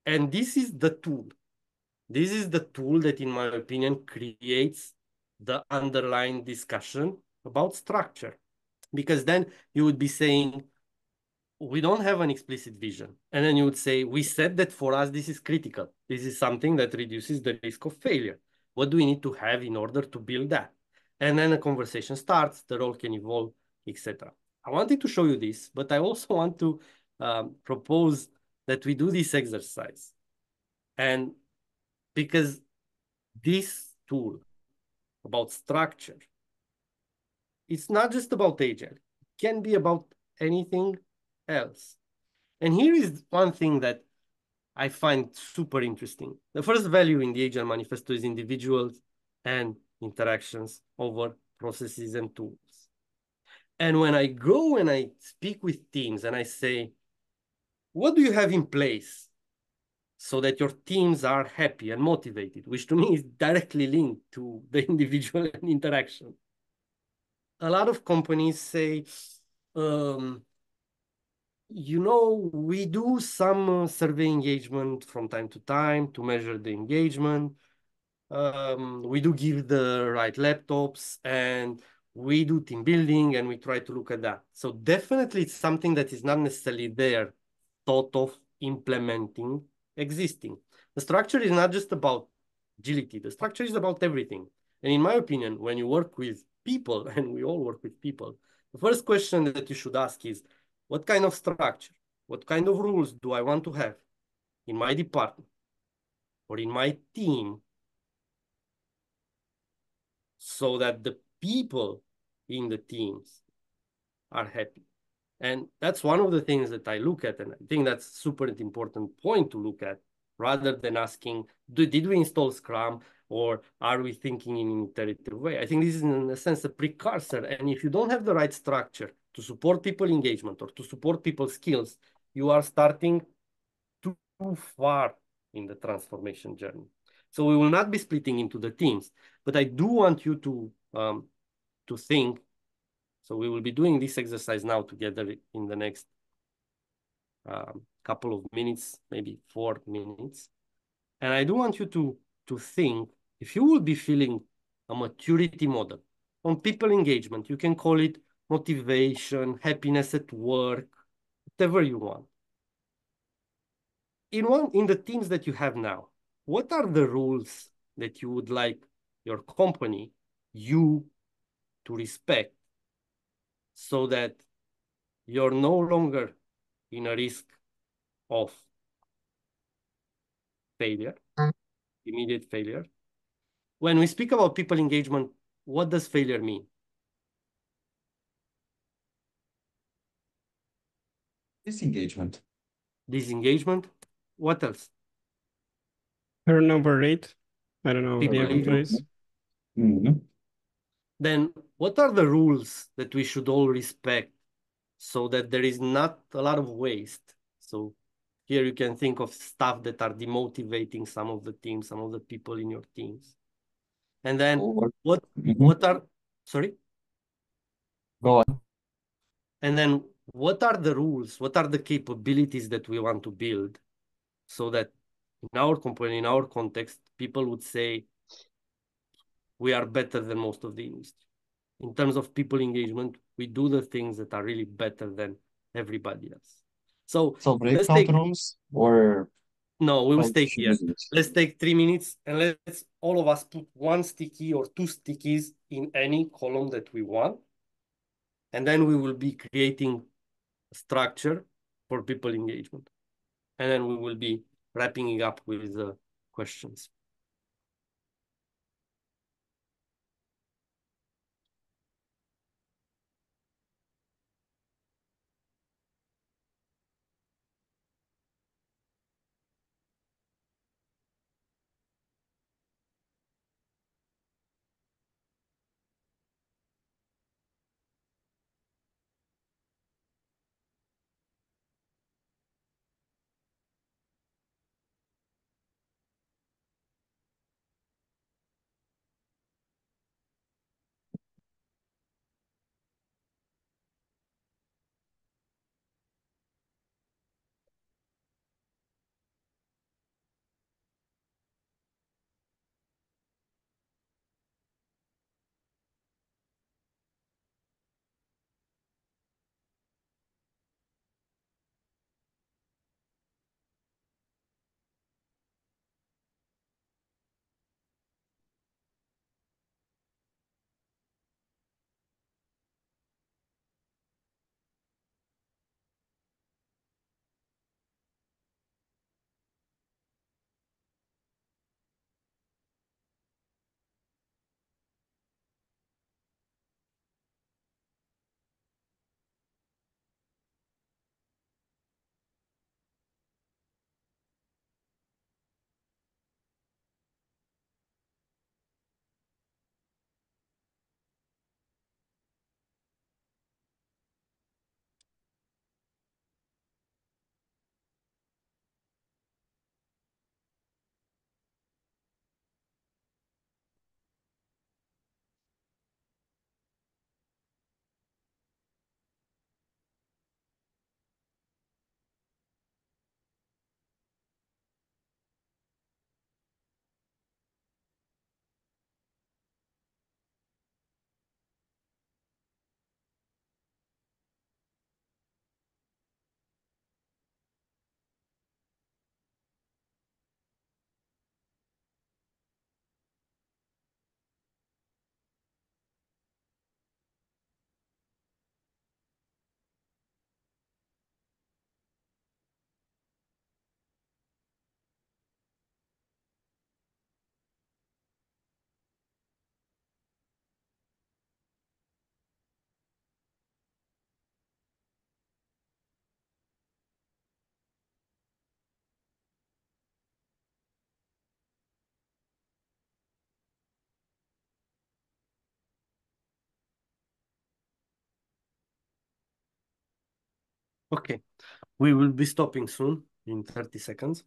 And this is the tool. This is the tool that, in my opinion, creates the underlying discussion about structure. Because then you would be saying, we don't have an explicit vision. And then you would say, we said that for us, this is critical. This is something that reduces the risk of failure. What do we need to have in order to build that? And then a conversation starts, the role can evolve, etc. I wanted to show you this, but I also want to um, propose that we do this exercise. And because this tool about structure. It's not just about agile. It can be about anything else. And here is one thing that I find super interesting. The first value in the Agile Manifesto is individuals and interactions over processes and tools. And when I go and I speak with teams and I say, what do you have in place so that your teams are happy and motivated, which to me is directly linked to the individual and interaction. A lot of companies say, um, you know, we do some uh, survey engagement from time to time to measure the engagement. Um, we do give the right laptops and we do team building and we try to look at that. So definitely it's something that is not necessarily there thought of implementing existing. The structure is not just about agility. The structure is about everything. And in my opinion, when you work with people, and we all work with people, the first question that you should ask is, what kind of structure, what kind of rules do I want to have in my department or in my team so that the people in the teams are happy? And that's one of the things that I look at, and I think that's super important point to look at, rather than asking, did we install Scrum or are we thinking in an iterative way? I think this is in a sense a precursor. And if you don't have the right structure to support people engagement or to support people's skills, you are starting too far in the transformation journey. So we will not be splitting into the teams, but I do want you to um, to think. So we will be doing this exercise now together in the next um, couple of minutes, maybe four minutes. And I do want you to, to think if you will be feeling a maturity model on people engagement, you can call it motivation, happiness at work, whatever you want. In one in the teams that you have now, what are the rules that you would like your company, you to respect so that you're no longer in a risk of failure, immediate failure. When we speak about people engagement, what does failure mean? Disengagement. Disengagement. What else? Turnover rate. I don't know People the. Mm -hmm. Then what are the rules that we should all respect so that there is not a lot of waste? So here you can think of stuff that are demotivating some of the teams, some of the people in your teams. And then what what, mm -hmm. what are sorry? Go on. And then what are the rules? What are the capabilities that we want to build so that in our company, in our context, people would say we are better than most of the industry. In terms of people engagement, we do the things that are really better than everybody else. So, so breakout take, rooms or no, we will stay here. Let's take three minutes and let's all of us put one sticky or two stickies in any column that we want. And then we will be creating a structure for people engagement. And then we will be wrapping it up with the questions. Okay, we will be stopping soon in 30 seconds.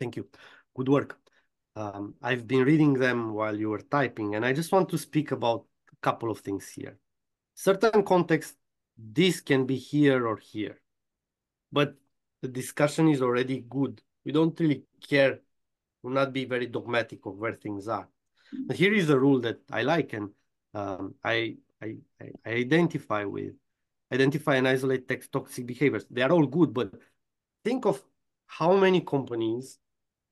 Thank you. Good work. Um, I've been reading them while you were typing, and I just want to speak about a couple of things here. Certain context, this can be here or here, but the discussion is already good. We don't really care, will not be very dogmatic of where things are. But here is a rule that I like and um, I, I, I identify with. Identify and isolate toxic behaviors. They are all good, but think of how many companies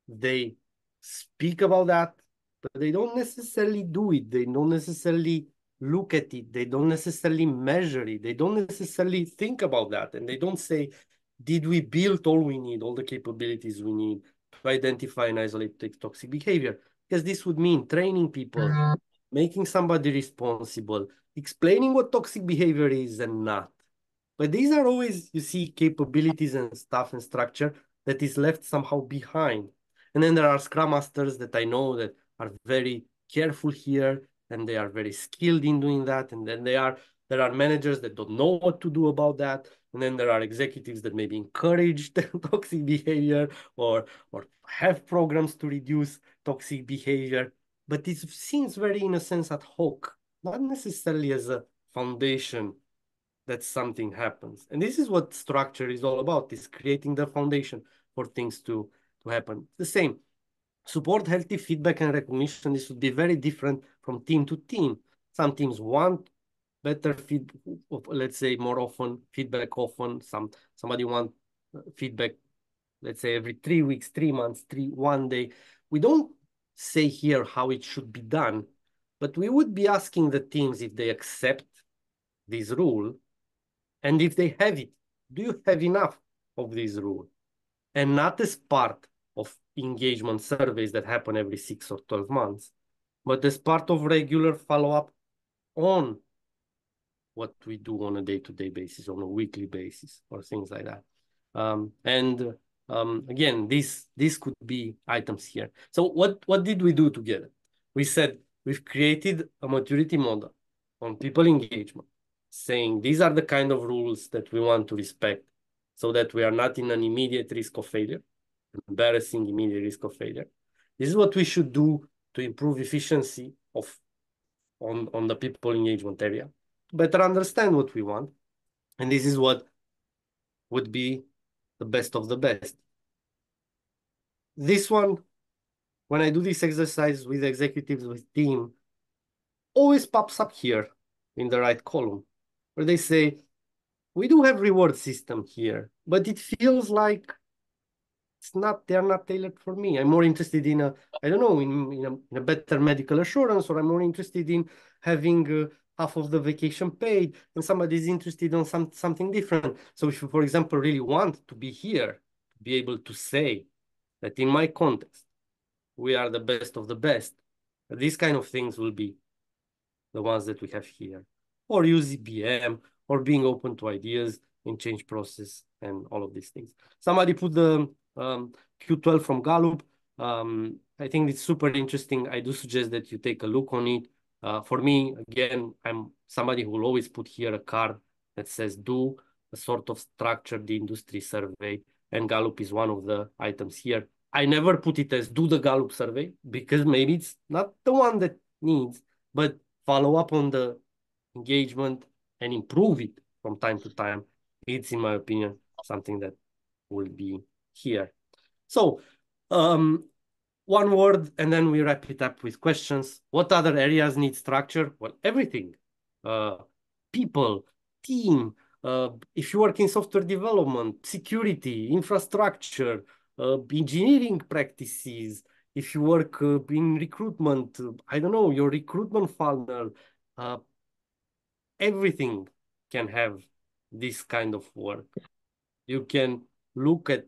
they speak about that, but they don't necessarily do it. They don't necessarily look at it. They don't necessarily measure it. They don't necessarily think about that. And they don't say, did we build all we need, all the capabilities we need to identify and isolate toxic behavior? Because this would mean training people, mm-hmm. making somebody responsible, explaining what toxic behavior is and not. But these are always, you see, capabilities and stuff and structure that is left somehow behind. And then there are Scrum Masters that I know that are very careful here and they are very skilled in doing that. And then they are there are managers that don't know what to do about that. And then there are executives that maybe encourage toxic behavior or, or have programs to reduce toxic behavior. But it seems very, in a sense, ad hoc, not necessarily as a foundation that something happens. And this is what structure is all about, is creating the foundation for things to, to happen. The same, support healthy feedback and recognition. This would be very different from team to team. Some teams want better feed, let's say more often, feedback often. Some Somebody want uh, feedback, let's say every three weeks, three months, three one day. We don't say here how it should be done, but we would be asking the teams if they accept this rule and if they have it. Do you have enough of this rule? And not as part of engagement surveys that happen every six or 12 months, but as part of regular follow-up on what we do on a day-to-day basis, on a weekly basis, or things like that. Um, and um, again, this this could be items here. So what what did we do together? We said we've created a maturity model on people engagement, saying these are the kind of rules that we want to respect, so that we are not in an immediate risk of failure, embarrassing immediate risk of failure. This is what we should do to improve efficiency of on on the people engagement area better understand what we want. And this is what would be the best of the best. This one, when I do this exercise with executives, with team, always pops up here in the right column, where they say, we do have reward system here, but it feels like it's not, they're not tailored for me. I'm more interested in a, I don't know, in, in, a, in a better medical assurance, or I'm more interested in having uh, half of the vacation paid and somebody is interested on some, something different. So if you, for example, really want to be here, be able to say that in my context, we are the best of the best, these kind of things will be the ones that we have here. Or use EBM, or being open to ideas in change process and all of these things. Somebody put the um, Q12 from Gallup. Um, I think it's super interesting. I do suggest that you take a look on it. Uh, for me, again, I'm somebody who will always put here a card that says do a sort of structured industry survey, and Gallup is one of the items here. I never put it as do the Gallup survey because maybe it's not the one that needs, but follow up on the engagement and improve it from time to time. It's, in my opinion, something that will be here. So um, one word and then we wrap it up with questions. What other areas need structure? Well, everything. Uh, people, team, uh, if you work in software development, security, infrastructure, uh, engineering practices, if you work uh, in recruitment, I don't know, your recruitment funnel, uh, everything can have this kind of work. You can look at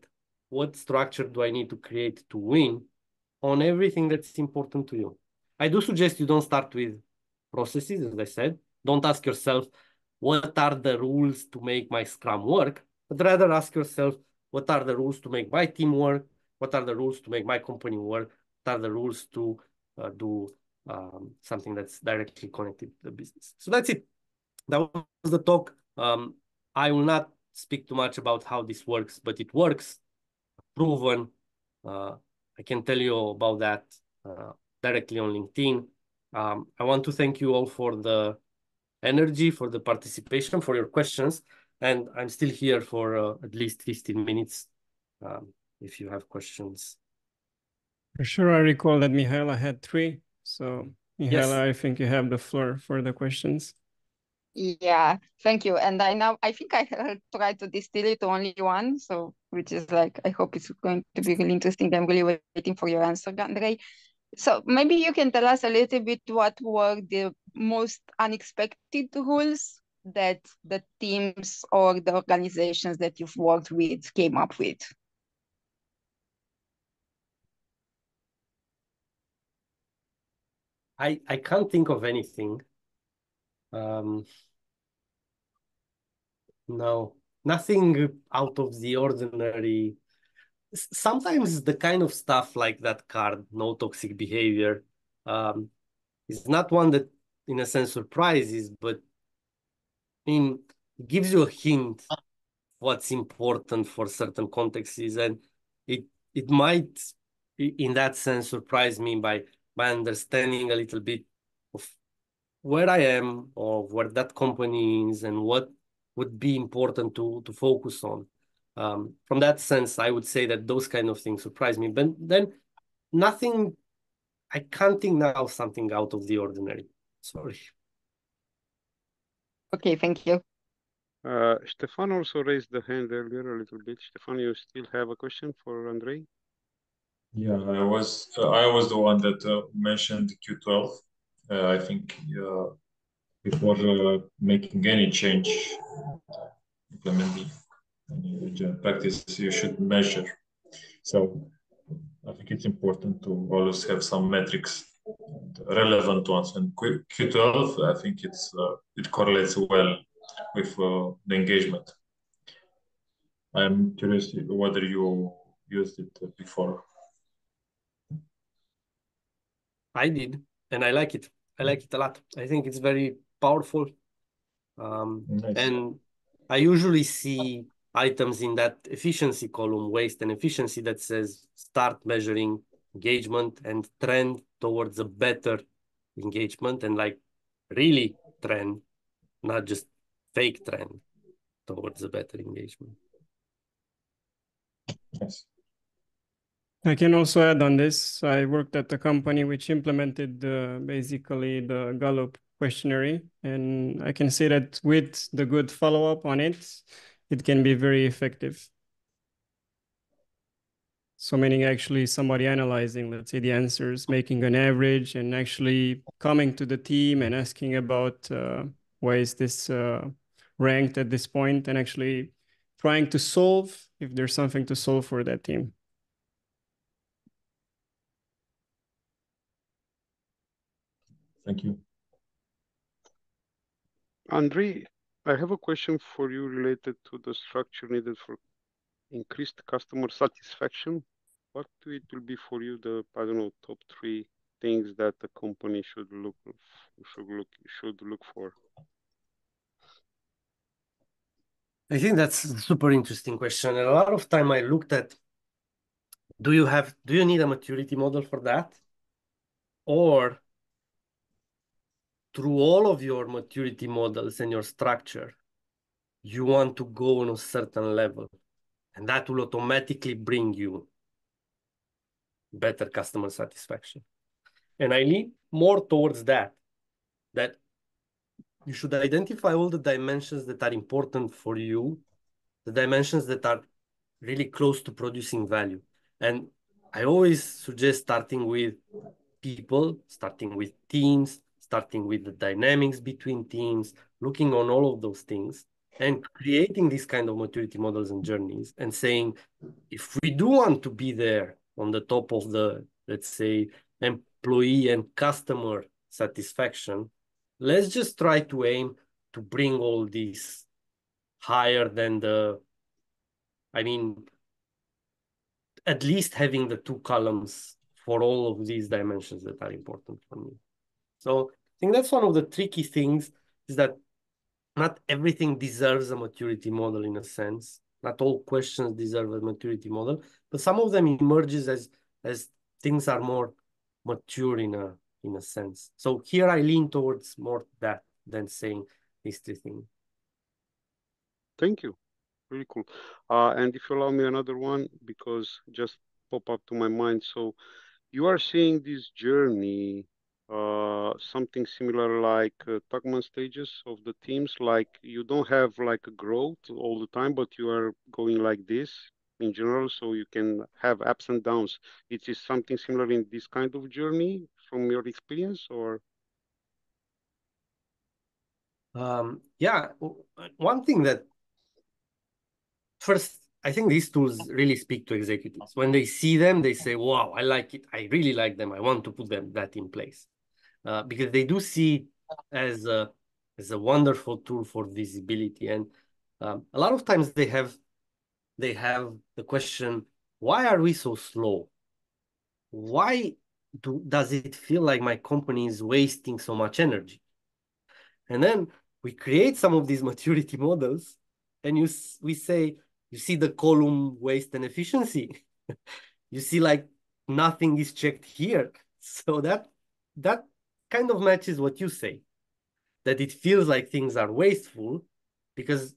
what structure do I need to create to win on everything that's important to you. I do suggest you don't start with processes, as I said. Don't ask yourself, what are the rules to make my Scrum work? But rather ask yourself, what are the rules to make my team work? What are the rules to make my company work? What are the rules to uh, do um, something that's directly connected to the business? So that's it. That was the talk. Um, I will not speak too much about how this works, but it works, proven, uh, I can tell you about that uh, directly on LinkedIn. Um, I want to thank you all for the energy, for the participation, for your questions. And I'm still here for uh, at least 15 minutes um, if you have questions. For sure, I recall that Mihaela had three. So, Mihaela, yes. I think you have the floor for the questions. Yeah, thank you. And I now I think I tried to distill it to only one, so which is like I hope it's going to be really interesting. I'm really waiting for your answer, Andrei. So maybe you can tell us a little bit what were the most unexpected rules that the teams or the organizations that you've worked with came up with. I I can't think of anything. Um, no, nothing out of the ordinary. Sometimes the kind of stuff like that card, no toxic behavior, um, is not one that, in a sense, surprises, but I mean, gives you a hint what's important for certain contexts, and it it might, in that sense, surprise me by by understanding a little bit where I am or where that company is and what would be important to to focus on. Um, from that sense, I would say that those kind of things surprise me. But then nothing, I can't think now of something out of the ordinary. Sorry. Okay, thank you. Uh, Stefan also raised the hand earlier a little bit. Stefan, you still have a question for Andrei? Yeah, I was uh, I was the one that uh, mentioned Q12. Uh, I think uh, before uh, making any change, implementing in practice you should measure. So I think it's important to always have some metrics, relevant ones. And Q12, I think it's uh, it correlates well with uh, the engagement. I'm curious whether you used it before. I did, and I like it. I like it a lot. I think it's very powerful. Um, nice. And I usually see items in that efficiency column, waste and efficiency, that says start measuring engagement and trend towards a better engagement and like really trend, not just fake trend towards a better engagement. Yes. I can also add on this. I worked at a company which implemented uh, basically the Gallup questionnaire, and I can say that with the good follow up on it, it can be very effective. So meaning actually somebody analyzing, let's say the answers, making an average and actually coming to the team and asking about uh, why is this uh, ranked at this point and actually trying to solve if there's something to solve for that team. Thank you. Andrei, I have a question for you related to the structure needed for increased customer satisfaction. What it will be for you the I don't know top three things that the company should look should look should look for? I think that's a super interesting question. And a lot of time I looked at do you have do you need a maturity model for that? Or through all of your maturity models and your structure, you want to go on a certain level. And that will automatically bring you better customer satisfaction. And I lean more towards that, that you should identify all the dimensions that are important for you, the dimensions that are really close to producing value. And I always suggest starting with people, starting with teams, starting with the dynamics between teams, looking on all of those things and creating these kind of maturity models and journeys and saying, if we do want to be there on the top of the, let's say, employee and customer satisfaction, let's just try to aim to bring all these higher than the, I mean, at least having the two columns for all of these dimensions that are important for me. So think that's one of the tricky things is that not everything deserves a maturity model in a sense. Not all questions deserve a maturity model, but some of them emerges as as things are more mature in a in a sense. So here I lean towards more that than saying these three things. Thank you. Really cool. Uh, and if you allow me another one, because just pop up to my mind. So you are seeing this journey, uh, something similar like uh, Tuckman stages of the teams, like you don't have like a growth all the time, but you are going like this in general, so you can have ups and downs. It is something similar in this kind of journey from your experience or? Um, yeah, one thing that first, I think these tools really speak to executives. When they see them, they say, wow, I like it. I really like them. I want to put them that in place. Uh, because they do see as a, as a wonderful tool for visibility. And um, a lot of times they have they have the question, why are we so slow? Why do, does it feel like my company is wasting so much energy? And then we create some of these maturity models and you we say, you see the column waste and efficiency. you see like nothing is checked here. So that that kind of matches what you say, that it feels like things are wasteful because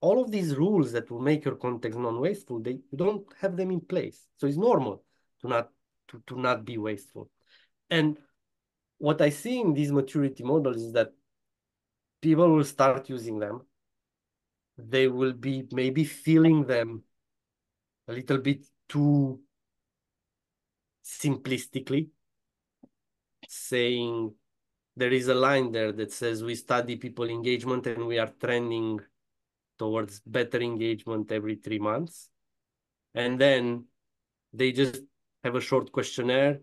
all of these rules that will make your context non-wasteful, they you don't have them in place. So it's normal to not to, to not be wasteful. And what I see in these maturity models is that people will start using them. They will be maybe feeling them a little bit too simplistically, saying there is a line there that says we study people engagement and we are trending towards better engagement every three months. And then they just have a short questionnaire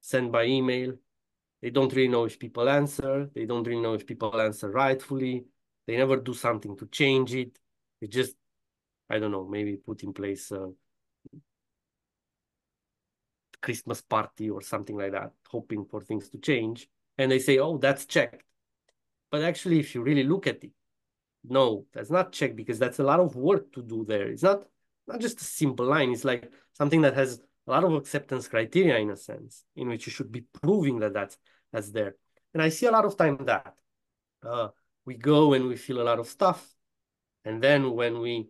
sent by email. They don't really know if people answer. They don't really know if people answer rightfully. They never do something to change it. They just, I don't know, maybe put in place Christmas party or something like that, hoping for things to change. And they say, oh, that's checked. But actually, if you really look at it, no, that's not checked because that's a lot of work to do there. It's not not just a simple line. It's like something that has a lot of acceptance criteria in a sense, in which you should be proving that that's that's there. And I see a lot of time that uh, we go and we feel a lot of stuff, and then when we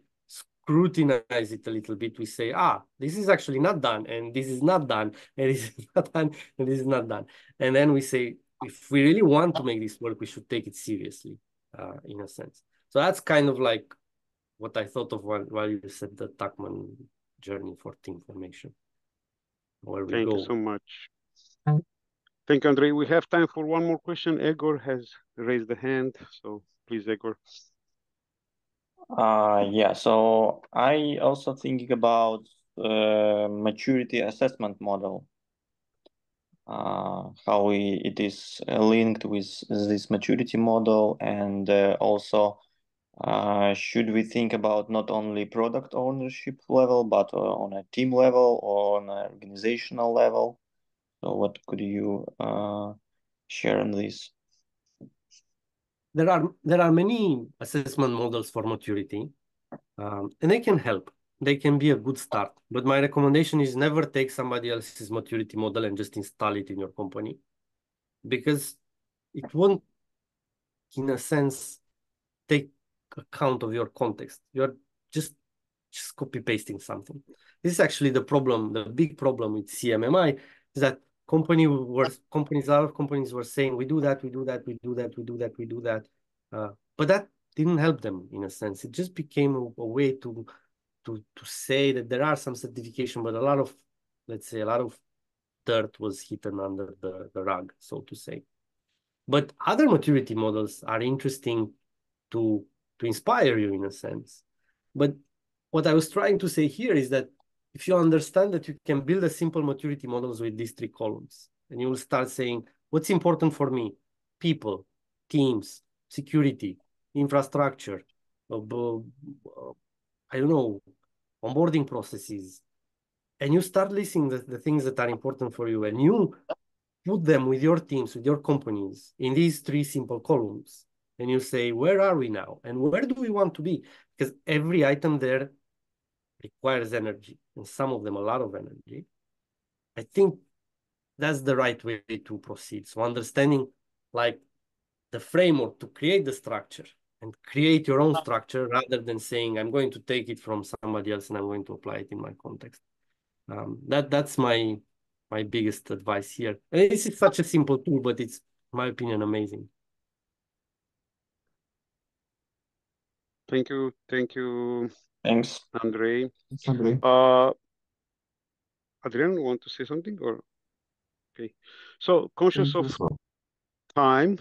scrutinize it a little bit, we say, ah, this is actually not done, and this is not done, and this is not done, and this is not done. And then we say, if we really want to make this work, we should take it seriously, uh, in a sense. So that's kind of like what I thought of while, while you said the Tuckman journey for team formation. Where we Thank go. you so much. Thank you, Andre. We have time for one more question. Egor has raised the hand, so please, Egor. Uh, yeah, so I also thinking about uh, maturity assessment model. Uh, how it is linked with this maturity model and uh, also uh, should we think about not only product ownership level, but uh, on a team level or on an organizational level? So what could you uh, share on this? There are there are many assessment models for maturity, um, and they can help. They can be a good start. But my recommendation is never take somebody else's maturity model and just install it in your company, because it won't, in a sense, take account of your context. You're just just copy pasting something. This is actually the problem. The big problem with CMMI is that company were companies, a lot of companies were saying we do that, we do that, we do that, we do that, we do that, uh, but that didn't help them in a sense. It just became a, a way to to to say that there are some certification, but a lot of let's say a lot of dirt was hidden under the, the rug, so to say. But other maturity models are interesting to to inspire you in a sense. But what I was trying to say here is that if you understand that you can build a simple maturity models with these three columns, and you will start saying, what's important for me? People, teams, security, infrastructure, uh, uh, I don't know, onboarding processes. And you start listing the, the things that are important for you and you put them with your teams, with your companies in these three simple columns and you say, where are we now? And where do we want to be? Because every item there requires energy, and some of them a lot of energy. I think that's the right way to proceed. So understanding like the framework to create the structure and create your own structure rather than saying I'm going to take it from somebody else and I'm going to apply it in my context. Um, that that's my my biggest advice here. And this is such a simple tool, but it's, my opinion, amazing. Thank you, thank you. Thanks, Andre. Thanks, Andrei. Uh, Adrian, want to say something or? Okay, so conscious of time,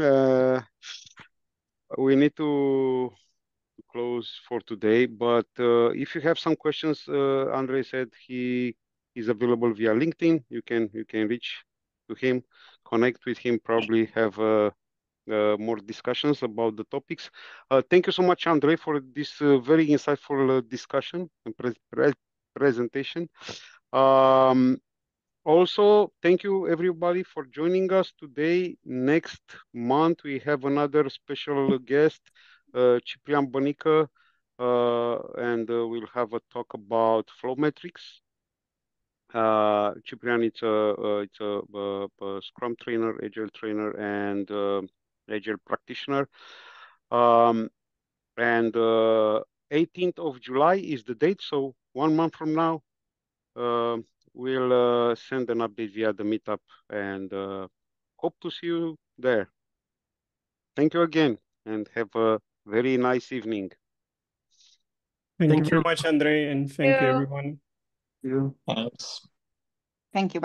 uh, we need to close for today. But uh, if you have some questions, uh, Andrei said he is available via LinkedIn. You can you can reach to him, connect with him, probably have uh, uh, more discussions about the topics. Uh, thank you so much, Andre, for this uh, very insightful uh, discussion and pre pre presentation. Um, also, thank you everybody for joining us today. Next month, we have another special guest, uh, Ciprian Bonica, uh, and we'll have a talk about flow metrics. Ciprian, it's a, it's a, a, Scrum trainer, Agile trainer, and Agile practitioner. Um, and 18th of July is the date, so one month from now, um, we'll uh, send an update via the meetup and uh, hope to see you there. Thank you again and have a very nice evening. Thank, thank you very much, Andre, and thank you, you everyone. you. Thanks. Thank you.